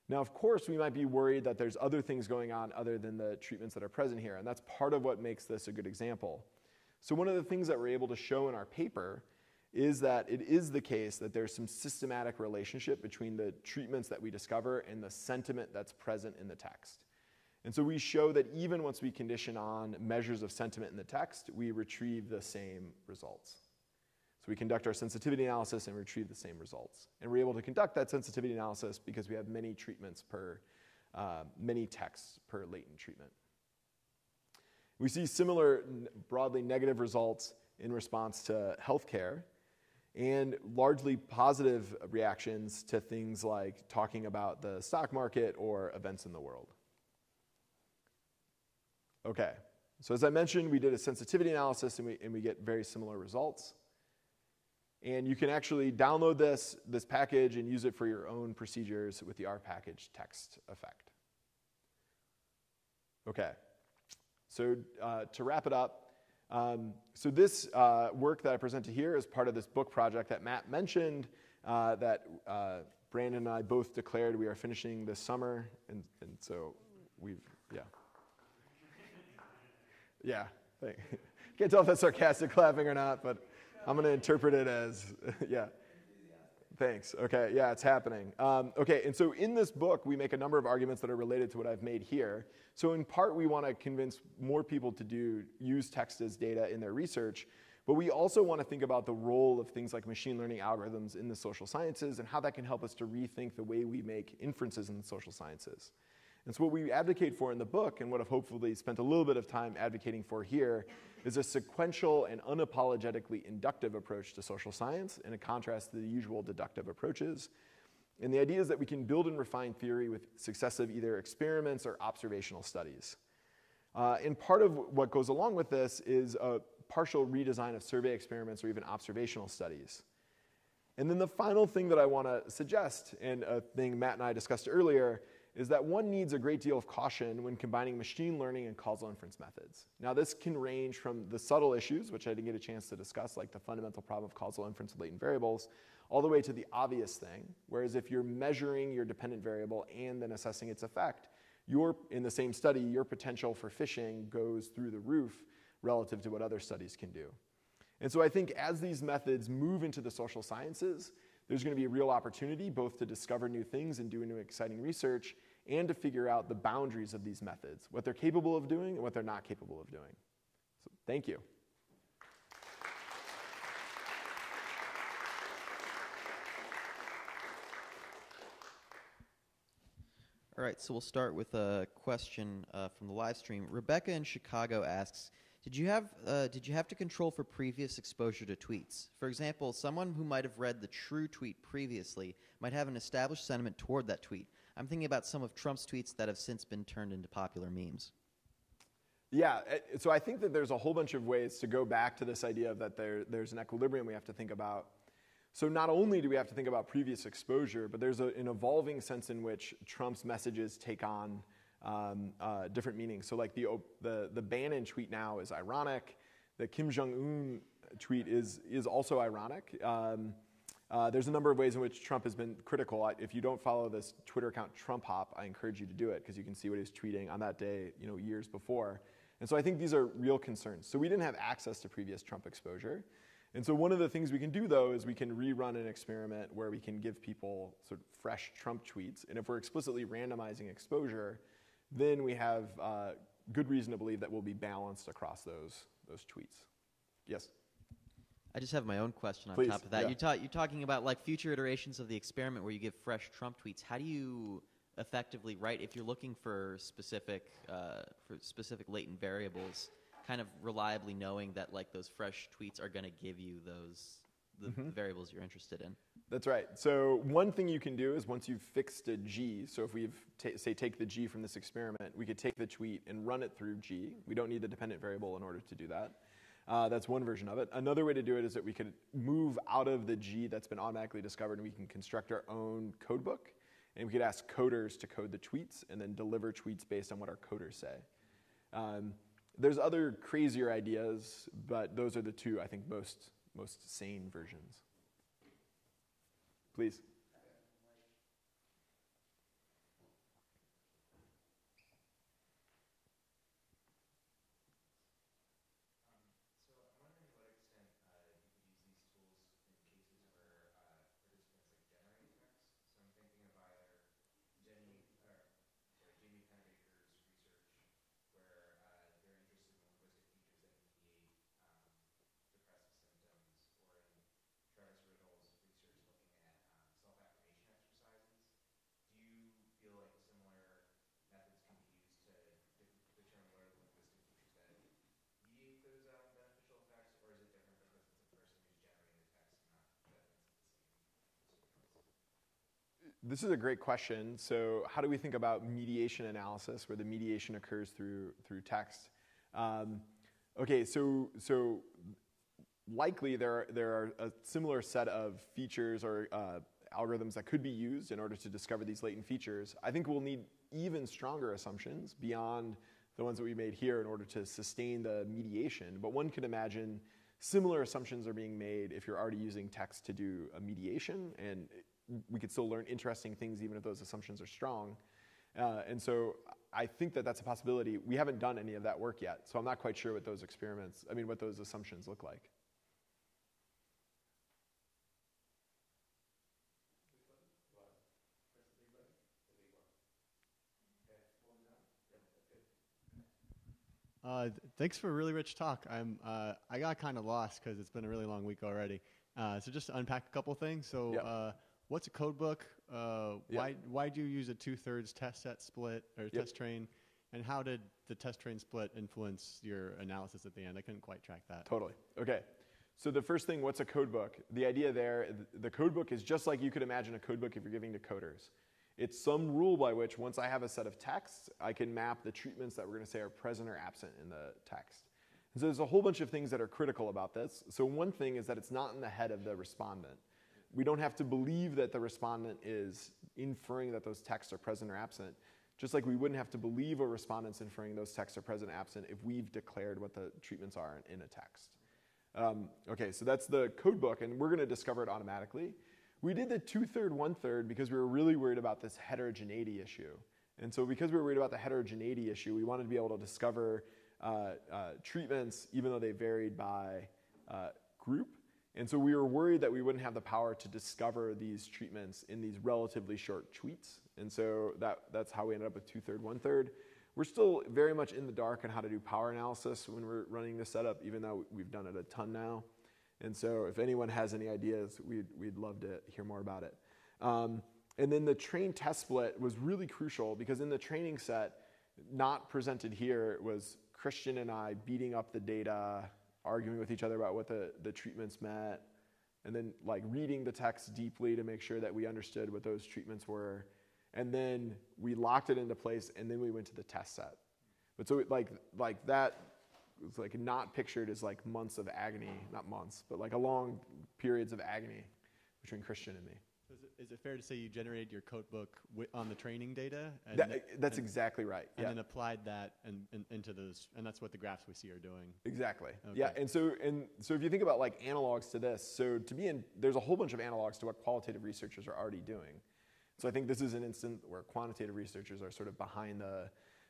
Now, of course, we might be worried that there's other things going on other than the treatments that are present here, and that's part of what makes this a good example. So, one of the things that we're able to show in our paper is that it is the case that there's some systematic relationship between the treatments that we discover and the sentiment that's present in the text. And so we show that even once we condition on measures of sentiment in the text, we retrieve the same results. So we conduct our sensitivity analysis and retrieve the same results. And we're able to conduct that sensitivity analysis because we have many treatments per, uh, many texts per latent treatment. We see similar broadly negative results in response to healthcare and largely positive reactions to things like talking about the stock market or events in the world. Okay, so as I mentioned, we did a sensitivity analysis and we, and we get very similar results. And you can actually download this, this package and use it for your own procedures with the R package text effect. Okay, so uh, to wrap it up, um, so this uh, work that I presented here is part of this book project that Matt mentioned uh, that uh, Brandon and I both declared we are finishing this summer, and, and so we've, yeah. Yeah, can't tell if that's sarcastic clapping or not, but I'm going to interpret it as, yeah. Thanks. Okay, yeah, it's happening. Um, okay, and so in this book, we make a number of arguments that are related to what I've made here. So in part, we want to convince more people to do use text as data in their research, but we also want to think about the role of things like machine learning algorithms in the social sciences and how that can help us to rethink the way we make inferences in the social sciences. And so what we advocate for in the book, and what I've hopefully spent a little bit of time advocating for here, is a sequential and unapologetically inductive approach to social science in a contrast to the usual deductive approaches. And the idea is that we can build and refine theory with successive either experiments or observational studies. Uh, and part of what goes along with this is a partial redesign of survey experiments or even observational studies. And then the final thing that I want to suggest, and a thing Matt and I discussed earlier, is that one needs a great deal of caution when combining machine learning and causal inference methods. Now, this can range from the subtle issues, which I didn't get a chance to discuss, like the fundamental problem of causal inference of latent variables, all the way to the obvious thing. Whereas if you're measuring your dependent variable and then assessing its effect, your, in the same study, your potential for fishing goes through the roof relative to what other studies can do. And so I think as these methods move into the social sciences, there's going to be a real opportunity both to discover new things and do new exciting research and to figure out the boundaries of these methods, what they're capable of doing and what they're not capable of doing. So thank you. All right, so we'll start with a question uh, from the live stream. Rebecca in Chicago asks, did you have uh, did you have to control for previous exposure to tweets? For example, someone who might have read the true tweet previously might have an established sentiment toward that tweet. I'm thinking about some of Trump's tweets that have since been turned into popular memes. Yeah, eh, so I think that there's a whole bunch of ways to go back to this idea of that there, there's an equilibrium we have to think about. So not only do we have to think about previous exposure, but there's a, an evolving sense in which Trump's messages take on um, uh, different meanings. So like the, the, the Bannon tweet now is ironic. The Kim Jong-un tweet is, is also ironic. Um, uh, there's a number of ways in which Trump has been critical. If you don't follow this Twitter account Trump Hop, I encourage you to do it because you can see what he was tweeting on that day, you know, years before. And so I think these are real concerns. So we didn't have access to previous Trump exposure. And so one of the things we can do though is we can rerun an experiment where we can give people sort of fresh Trump tweets. And if we're explicitly randomizing exposure, then we have uh, good reason to believe that we'll be balanced across those, those tweets. Yes? I just have my own question on Please, top of that. yeah. You ta- you're talking about like future iterations of the experiment where you give fresh Trump tweets. How do you effectively write if you're looking for specific uh, for specific latent variables, kind of reliably knowing that like those fresh tweets are going to give you those the, Mm-hmm. the variables you're interested in? That's right. So one thing you can do is once you've fixed a G, so if we've, ta say, take the G from this experiment, we could take the tweet and run it through G. We don't need the dependent variable in order to do that. Uh, that's one version of it. Another way to do it is that we could move out of the G that's been automatically discovered and we can construct our own code book. And we could ask coders to code the tweets and then deliver tweets based on what our coders say. Um, there's other crazier ideas, but those are the two, I think, most, most sane versions. Please. So I'm wondering to what extent uh, you could use these tools in cases where uh, participants like generate text. So I'm thinking of either Jenny, or sorry, Jamie Pennebaker's research, where uh, they're interested in linguistic features that mediate um, depressive symptoms, or in Travis Riddle's research looking at um, self-affirmation exercises. Do you feel like similar methods can be used to de- determine what are the linguistic features that mediate those um, beneficial effects, or is it different because it's a person who's generating the text and not that it's the same sequence? This is a great question. So, how do we think about mediation analysis, where the mediation occurs through through text? Um, okay, so so likely there are, there are a similar set of features or uh, algorithms that could be used in order to discover these latent features. I think we'll need even stronger assumptions beyond the ones that we made here in order to sustain the mediation. But one could imagine similar assumptions are being made if you're already using text to do a mediation, and we could still learn interesting things even if those assumptions are strong. Uh, and so I think that that's a possibility. We haven't done any of that work yet, so I'm not quite sure what those experiments, I mean, what those assumptions look like. Uh, thanks for a really rich talk. I'm, uh, I got kind of lost because it's been a really long week already. Uh, so just to unpack a couple things. So, Yeah. What's a code book? Uh, Yeah. Why why do you use a two thirds test set split or test train? And how did the test train split influence your analysis at the end? I couldn't quite track that. Totally. Okay. So the first thing, what's a code book? The idea there, the code book is just like you could imagine a code book if you're giving to coders. It's some rule by which once I have a set of texts, I can map the treatments that we're going to say are present or absent in the text. And so there's a whole bunch of things that are critical about this. So one thing is that it's not in the head of the respondent. We don't have to believe that the respondent is inferring that those texts are present or absent, just like we wouldn't have to believe a respondent's inferring those texts are present or absent if we've declared what the treatments are in, a text. Um, okay, so that's the code book, and we're going to discover it automatically. We did the two-third, one-third because we were really worried about this heterogeneity issue. And so because we were worried about the heterogeneity issue, we wanted to be able to discover uh, uh, treatments even though they varied by uh, group. And so we were worried that we wouldn't have the power to discover these treatments in these relatively short tweets. And so that, that's how we ended up with two-third, one-third. We're still very much in the dark on how to do power analysis when we're running this setup, even though we've done it a ton now. And so if anyone has any ideas, we'd, we'd love to hear more about it. Um, and then the train test split was really crucial because in the training set, not presented here, it was Christian and I beating up the data, arguing with each other about what the, the treatments meant, and then like reading the text deeply to make sure that we understood what those treatments were. And then we locked it into place, and then we went to the test set. But so like like that was like not pictured as like months of agony, not months, but like a long periods of agony between Christian and me. Is, it fair to say you generated your code book on the training data? And That, th- that's exactly right. And yeah. then applied that and, and into those, and that's what the graphs we see are doing. Exactly. Yeah, and so and so if you think about like analogs to this, so to be in there's a whole bunch of analogs to what qualitative researchers are already doing. So I think this is an instance where quantitative researchers are sort of behind the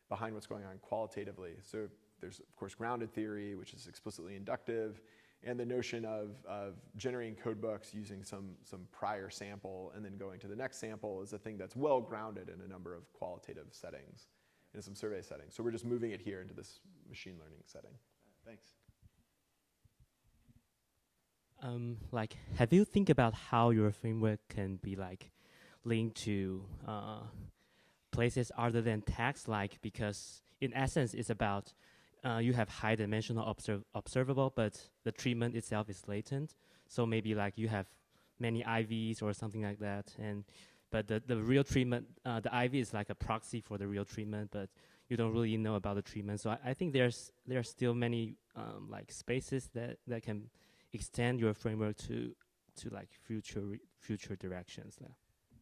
behind what's going on qualitatively. So there's of course grounded theory, which is explicitly inductive, and the notion of, of generating code books using some some prior sample and then going to the next sample is a thing that's well grounded in a number of qualitative settings, in some survey settings. So we're just moving it here into this machine learning setting. Thanks. Um, like, have you think about how your framework can be like linked to uh, places other than text? Like, because in essence, it's about uh, you have high dimensional observ- observable, but the treatment itself is latent. So maybe like you have many IVs or something like that, and but the, the real treatment, uh, the IV is like a proxy for the real treatment, but you don't really know about the treatment. So I, I think there's there are still many um, like spaces that, that can extend your framework to to like future future directions there.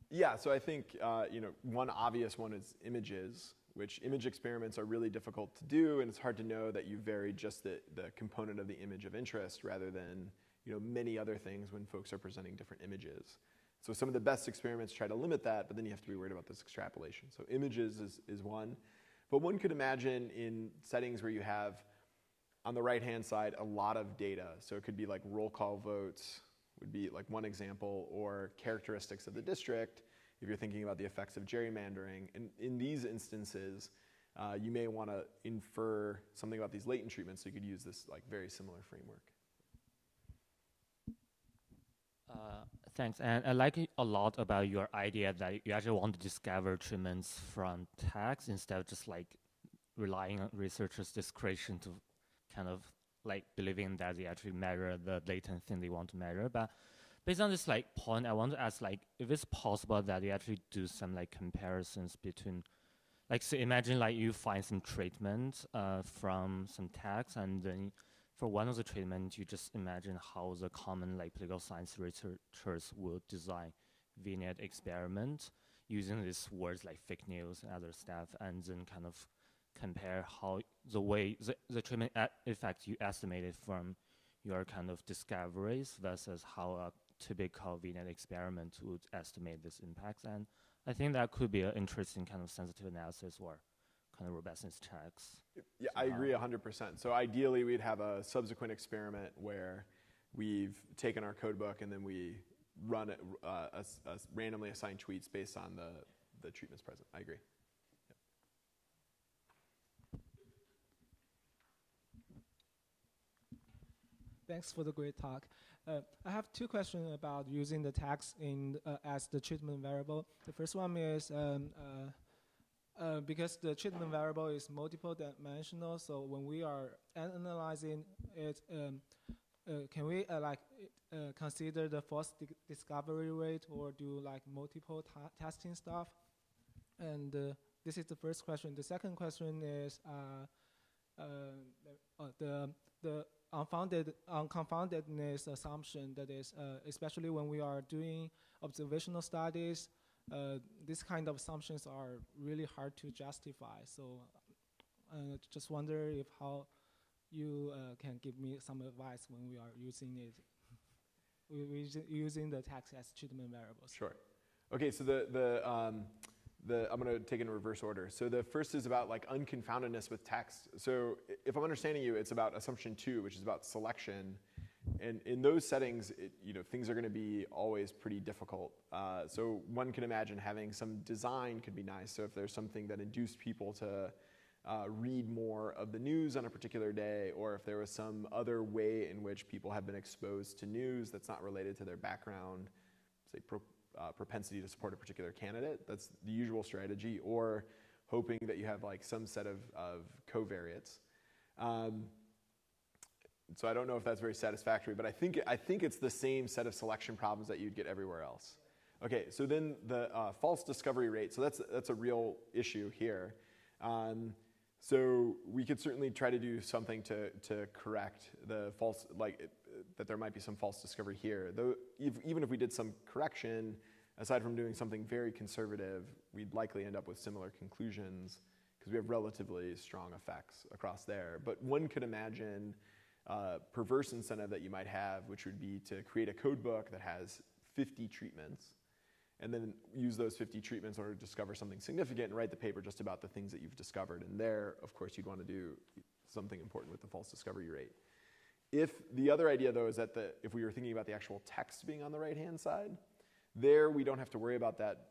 Yeah, so I think uh, you know one obvious one is images, which image experiments are really difficult to do, and it's hard to know that you vary just the, the component of the image of interest rather than you know many other things when folks are presenting different images. So some of the best experiments try to limit that, but then you have to be worried about this extrapolation. So images is, is one, but one could imagine in settings where you have on the right hand side a lot of data. So it could be like roll call votes would be like one example, or characteristics of the district if you're thinking about the effects of gerrymandering. And in these instances, uh, you may want to infer something about these latent treatments. So you could use this like very similar framework. Uh, thanks. And I like a lot about your idea that you actually want to discover treatments from text instead of just like relying on researchers' discretion to kind of like believing that they actually measure the latent thing they want to measure. But based on this like point, I want to ask like if it's possible that you actually do some like comparisons between like so imagine like you find some treatment uh, from some text and then for one of the treatments, you just imagine how the common like political science researchers would design vignette experiment using these words like fake news and other stuff, and then kind of compare how the way the, the treatment a- effect you estimated from your kind of discoveries versus how a typical vignette experiment would estimate this impacts. And I think that could be an interesting kind of sensitive analysis or kind of robustness checks. Yeah, I agree 100%. So ideally, we'd have a subsequent experiment where we've taken our code book and then we run it, uh, a, a randomly assigned tweets based on the, the treatments present. I agree. Thanks for the great talk. Uh, I have two questions about using the text in uh, as the treatment variable. The first one is um, uh, uh, because the treatment variable is multiple dimensional, so when we are analyzing it, um, uh, can we uh, like consider the false di- discovery rate or do like multiple testing stuff? And this is the first question. The second question is the the unfounded unconfoundedness assumption that is uh, especially when we are doing observational studies uh, this kind of assumptions are really hard to justify so uh, just wonder if how you uh, can give me some advice when we are using it we we usi- using the text as treatment variables Sure. Okay, so the, the, um, the, I'm going to take it in reverse order. So the first is about like unconfoundedness with text. So if I'm understanding you, it's about assumption two, which is about selection. And in those settings, it, you know, things are going to be always pretty difficult. Uh, so one can imagine having some design could be nice. So if there's something that induced people to uh, read more of the news on a particular day, or if there was some other way in which people have been exposed to news that's not related to their background, say pro, uh, propensity to support a particular candidate, that's the usual strategy, or hoping that you have like some set of, of covariates. Um, so I don't know if that's very satisfactory, but I think, I think it's the same set of selection problems that you'd get everywhere else. Okay, so then the uh, false discovery rate, so that's, that's a real issue here. Um, so we could certainly try to do something to, to correct the false, like that there might be some false discovery here. Though if, even if we did some correction, aside from doing something very conservative, we'd likely end up with similar conclusions because we have relatively strong effects across there. But one could imagine uh, perverse incentive that you might have, which would be to create a code book that has 50 treatments and then use those 50 treatments in order to discover something significant and write the paper just about the things that you've discovered. And there, of course, you'd want to do something important with the false discovery rate. If the other idea, though, is that the, if we were thinking about the actual text being on the right-hand side, there we don't have to worry about that,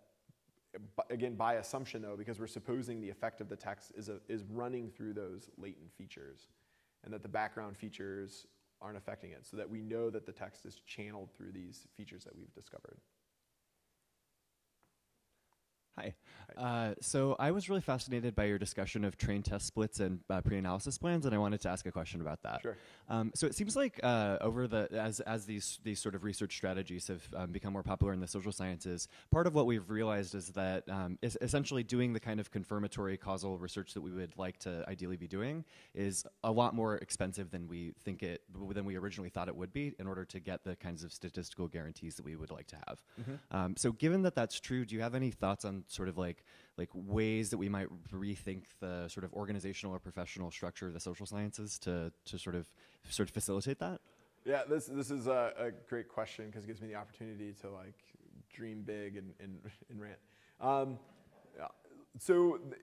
again, by assumption, though, because we're supposing the effect of the text is, a, is running through those latent features and that the background features aren't affecting it, so that we know that the text is channeled through these features that we've discovered. Hi. Uh, so I was really fascinated by your discussion of train test splits and uh, pre-analysis plans, and I wanted to ask a question about that. Sure. Um, so it seems like uh, over the as as these these sort of research strategies have um, become more popular in the social sciences, part of what we've realized is that um, is essentially doing the kind of confirmatory causal research that we would like to ideally be doing is a lot more expensive than we think it than we originally thought it would be in order to get the kinds of statistical guarantees that we would like to have. Um, so given that that's true, do you have any thoughts on sort of like like ways that we might rethink the sort of organizational or professional structure of the social sciences to to sort of sort of facilitate that? Yeah, this this is a, a great question because it gives me the opportunity to like dream big and and, and rant. Um, so th-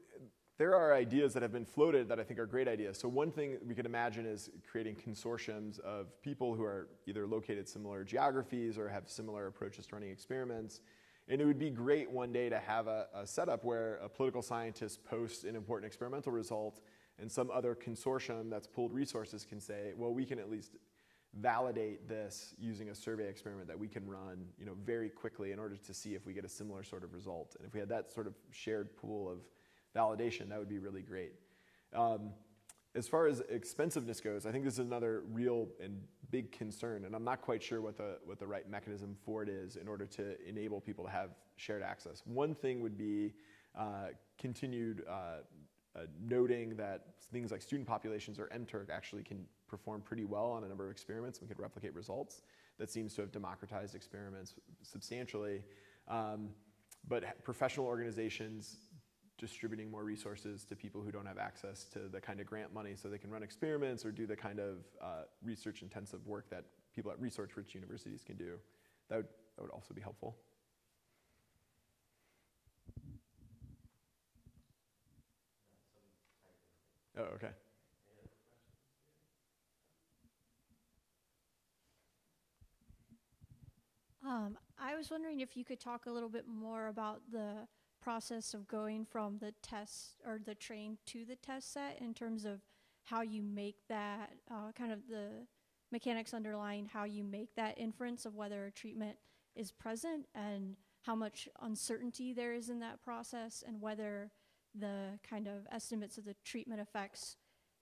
there are ideas that have been floated that I think are great ideas. So one thing we could imagine is creating consortiums of people who are either located similar geographies or have similar approaches to running experiments. And it would be great one day to have a, a setup where a political scientist posts an important experimental result and some other consortium that's pooled resources can say, well, we can at least validate this using a survey experiment that we can run you know, very quickly in order to see if we get a similar sort of result. And if we had that sort of shared pool of validation, that would be really great. Um, as far as expensiveness goes, I think this is another real and big concern, and I'm not quite sure what the, what the right mechanism for it is in order to enable people to have shared access. One thing would be uh, continued uh, uh, noting that things like student populations or MTurk actually can perform pretty well on a number of experiments. We could replicate results. That seems to have democratized experiments substantially. Um, but professional organizations distributing more resources to people who don't have access to the kind of grant money so they can run experiments or do the kind of uh, research intensive work that people at research rich universities can do. That would, that would also be helpful. Oh, okay. Um, I was wondering if you could talk a little bit more about the process of going from the test or the train to the test set in terms of how you make that uh, kind of the mechanics underlying how you make that inference of whether a treatment is present and how much uncertainty there is in that process and whether the kind of estimates of the treatment effects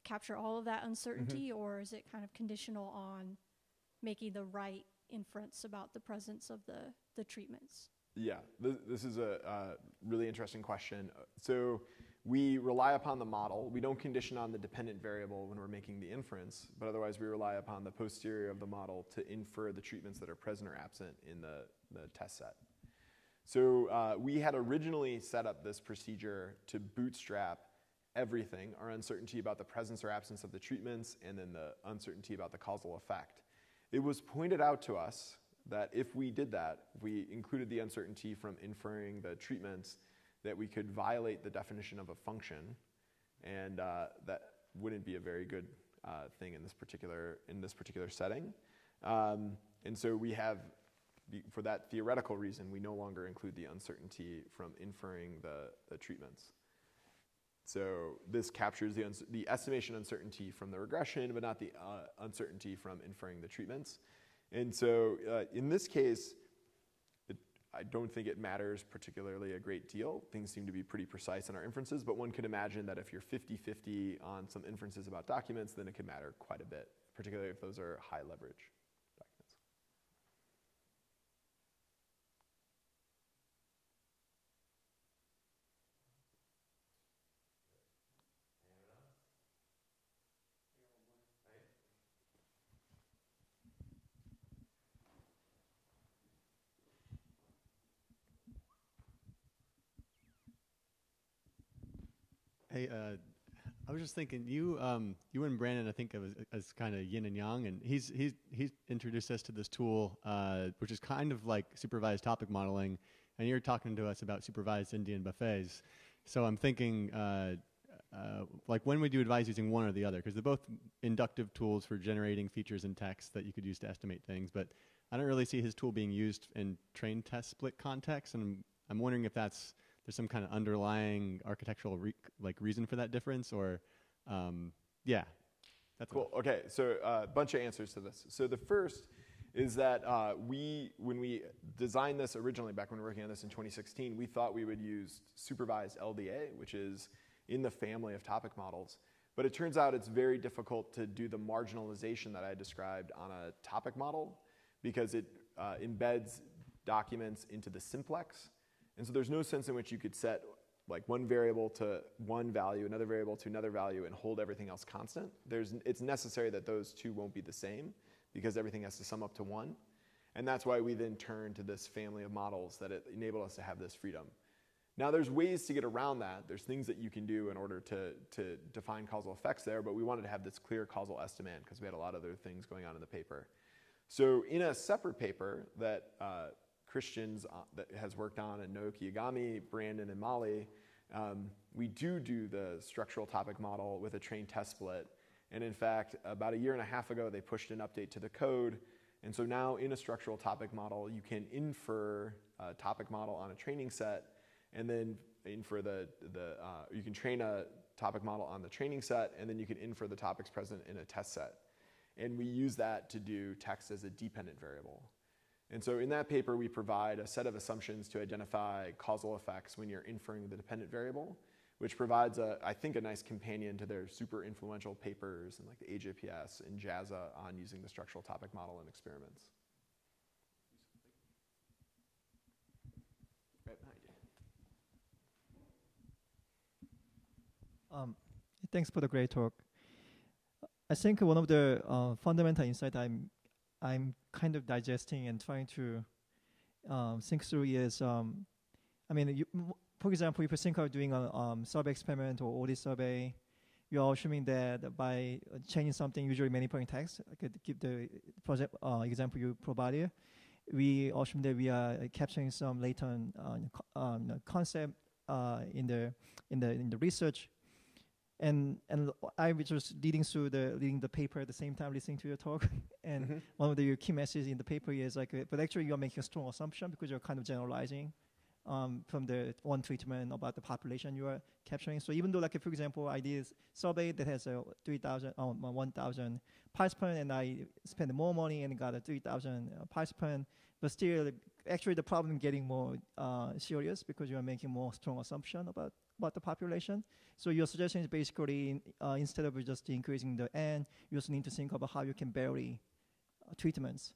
capture all of that uncertainty or is it kind of conditional on making the right inference about the presence of the, the treatments. Yeah, this, is a uh, really interesting question. So we rely upon the model. We don't condition on the dependent variable when we're making the inference, but otherwise we rely upon the posterior of the model to infer the treatments that are present or absent in the, the test set. So uh, we had originally set up this procedure to bootstrap everything, our uncertainty about the presence or absence of the treatments, and then the uncertainty about the causal effect. It was pointed out to us that if we did that, if we included the uncertainty from inferring the treatments, that we could violate the definition of a function, and uh, that wouldn't be a very good uh, thing in this particular in this particular setting. Um, and so we have, for that theoretical reason, we no longer include the uncertainty from inferring the, the treatments. So this captures the, the estimation uncertainty from the regression, but not the uh, uncertainty from inferring the treatments. And so uh, in this case, it, I don't think it matters particularly a great deal. Things seem to be pretty precise in our inferences, but one could imagine that if you're 50-50 on some inferences about documents, then it could matter quite a bit, particularly if those are high leverage documents. Hey, uh, I was just thinking, you, um, you and Brandon, I think of as, as kind of yin and yang, and he's he's he's introduced us to this tool, uh, which is kind of like supervised topic modeling, and you're talking to us about supervised Indian buffets. So I'm thinking, uh, uh, like, when would you advise using one or the other? Because they're both inductive tools for generating features in text that you could use to estimate things, but I don't really see his tool being used in train test split context, and I'm, I'm wondering if that's there's some kind of underlying architectural re- like reason for that difference, or um, yeah, that's Cool. Okay, so a uh, bunch of answers to this. So the first is that uh, we, when we designed this originally, back when we were working on this in 2016, we thought we would use supervised LDA, which is in the family of topic models. But it turns out it's very difficult to do the marginalization that I described on a topic model because it uh, embeds documents into the simplex. And so there's no sense in which you could set like one variable to one value, another variable to another value, and hold everything else constant. There's, it's necessary that those two won't be the same because everything has to sum up to one. And that's why we then turn to this family of models that enable us to have this freedom. Now, there's ways to get around that. There's things that you can do in order to, to define causal effects there, but we wanted to have this clear causal estimate because we had a lot of other things going on in the paper. So in a separate paper that uh, Christians uh, that has worked on, and Naoki Egami, Brandon, and Molly, um, we do do the structural topic model with a train test split. And in fact, about a year and a half ago, they pushed an update to the code. And so now in a structural topic model, you can infer a topic model on a training set, and then infer the, the uh, you can train a topic model on the training set, and then you can infer the topics present in a test set. And we use that to do text as a dependent variable. And so in that paper, we provide a set of assumptions to identify causal effects when you're inferring the dependent variable, which provides, a, I think, a nice companion to their super influential papers and like the AJPS and JASA on using the structural topic model in experiments. Um, thanks for the great talk. I think one of the uh, fundamental insight I'm I'm kind of digesting and trying to um, think through is, um, I mean, you, for example, if you think of doing a um, survey experiment or audit survey, you're assuming that by changing something, usually manipulating text, I could give the project uh, example you provided, we assume that we are capturing some latent uh, um, concept uh, in the in the in the research and and I was just reading through the reading the paper at the same time listening to your talk. and mm-hmm. one of the key messages in the paper is like, uh, but actually you're making a strong assumption because you're kind of generalizing um, from the one treatment about the population you are capturing. So even though, like for example, I did a survey that has a 3,000, um, 1,000 participants, and I spent more money and got a 3,000 uh, participants, but still, actually the problem getting more uh, serious because you are making more strong assumption about about the population. So your suggestion is basically uh, instead of just increasing the n, you also need to think about how you can vary uh, treatments.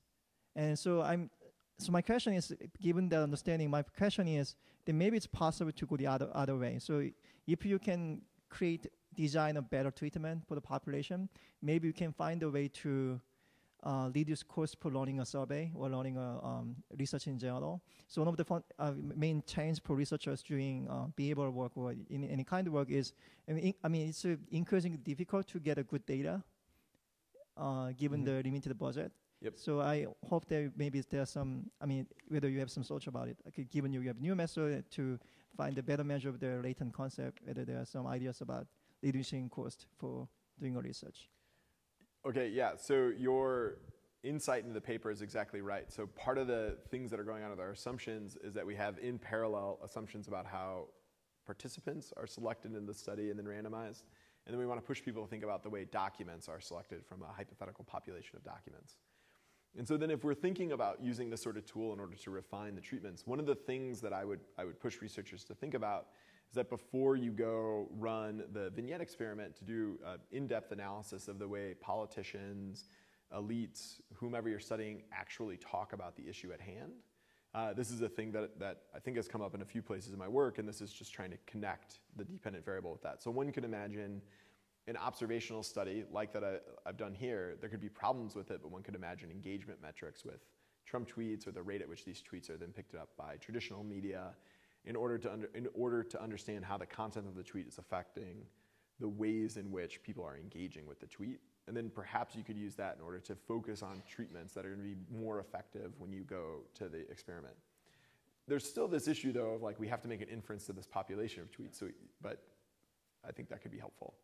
And so I'm, so my question is, given that understanding, my question is that maybe it's possible to go the other other way. So if you can create design a better treatment for the population, maybe you can find a way to uh, reduce cost per running a survey or running a um, research in general. So one of the fun, uh, main change for researchers doing uh, behavioral work or in any kind of work is, I mean, I mean it's uh, increasingly difficult to get a good data uh, given mm-hmm. the limited budget. Yep. So I hope that maybe there's some, I mean, whether you have some thoughts about it, okay, given you have new method to find a better measure of the latent concept, whether there are some ideas about reducing cost for doing a research. Okay, yeah. So your insight into the paper is exactly right. So part of the things that are going on with our assumptions is that we have in parallel assumptions about how participants are selected in the study and then randomized. And then we want to push people to think about the way documents are selected from a hypothetical population of documents. And so then if we're thinking about using this sort of tool in order to refine the treatments, one of the things that I would, I would push researchers to think about is that before you go run the vignette experiment to do uh, in-depth analysis of the way politicians, elites, whomever you're studying actually talk about the issue at hand. Uh, this is a thing that, that I think has come up in a few places in my work, and this is just trying to connect the dependent variable with that. So one could imagine an observational study like that I, have done here, there could be problems with it, but one could imagine engagement metrics with Trump tweets or the rate at which these tweets are then picked up by traditional media in order to, under, in order to understand how the content of the tweet is affecting the ways in which people are engaging with the tweet. And then perhaps you could use that in order to focus on treatments that are going to be more effective when you go to the experiment. There's still this issue though of like we have to make an inference to this population of tweets, so, but I think that could be helpful.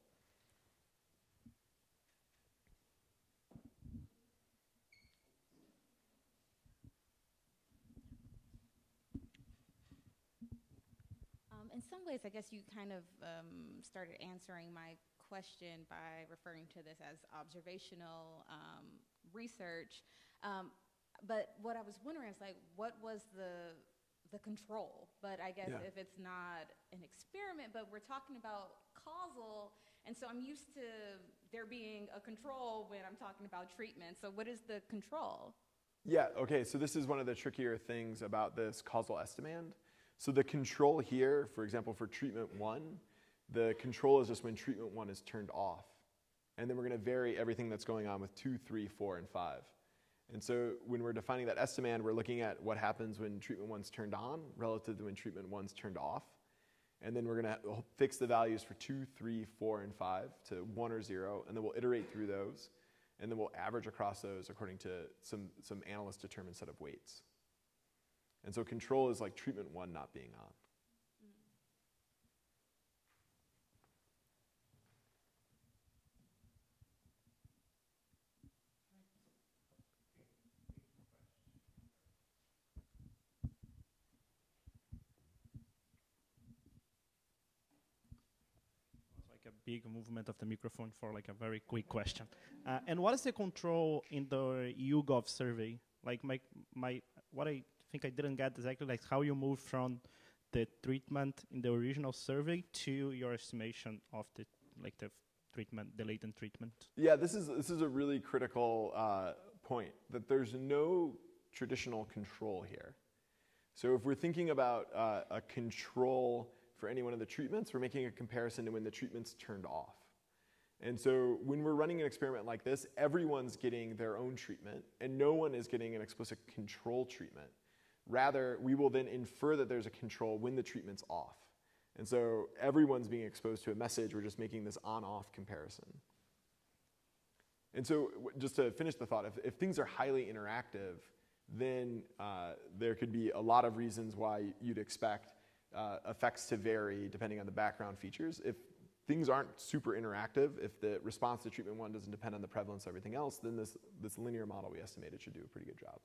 In some ways, I guess you kind of um, started answering my question by referring to this as observational um, research. Um, but what I was wondering is like, what was the the control? But I guess Yeah. if it's not an experiment, but we're talking about causal, and so I'm used to there being a control when I'm talking about treatment. So what is the control? Yeah, okay, so this is one of the trickier things about this causal estimand. So the control here, for example, for treatment one, the control is just when treatment one is turned off. And then we're gonna vary everything that's going on with two, three, four, and five. And so when we're defining that estimand, we're looking at what happens when treatment one's turned on relative to when treatment one's turned off. And then we're gonna fix the values for two, three, four, and five to one or zero, and then we'll iterate through those. And then we'll average across those according to some, some analyst determined set of weights. And so control is like treatment one not being on. A big movement of the microphone for like a very quick question. Uh, and what is the control in the YouGov survey? Like my my what I think I didn't get exactly like how you move from the treatment in the original survey to your estimation of the like the treatment, the latent treatment. Yeah, this is, this is a really critical uh, point that there's no traditional control here. So if we're thinking about uh, a control for any one of the treatments, we're making a comparison to when the treatment's turned off. And so when we're running an experiment like this, everyone's getting their own treatment, and no one is getting an explicit control treatment. Rather, we will then infer that there's a control when the treatment's off. And so everyone's being exposed to a message, we're just making this on-off comparison. And so just to finish the thought, if, if things are highly interactive, then uh, there could be a lot of reasons why you'd expect uh, effects to vary depending on the background features. If things aren't super interactive, if the response to treatment one doesn't depend on the prevalence of everything else, then this, this linear model we estimated should do a pretty good job.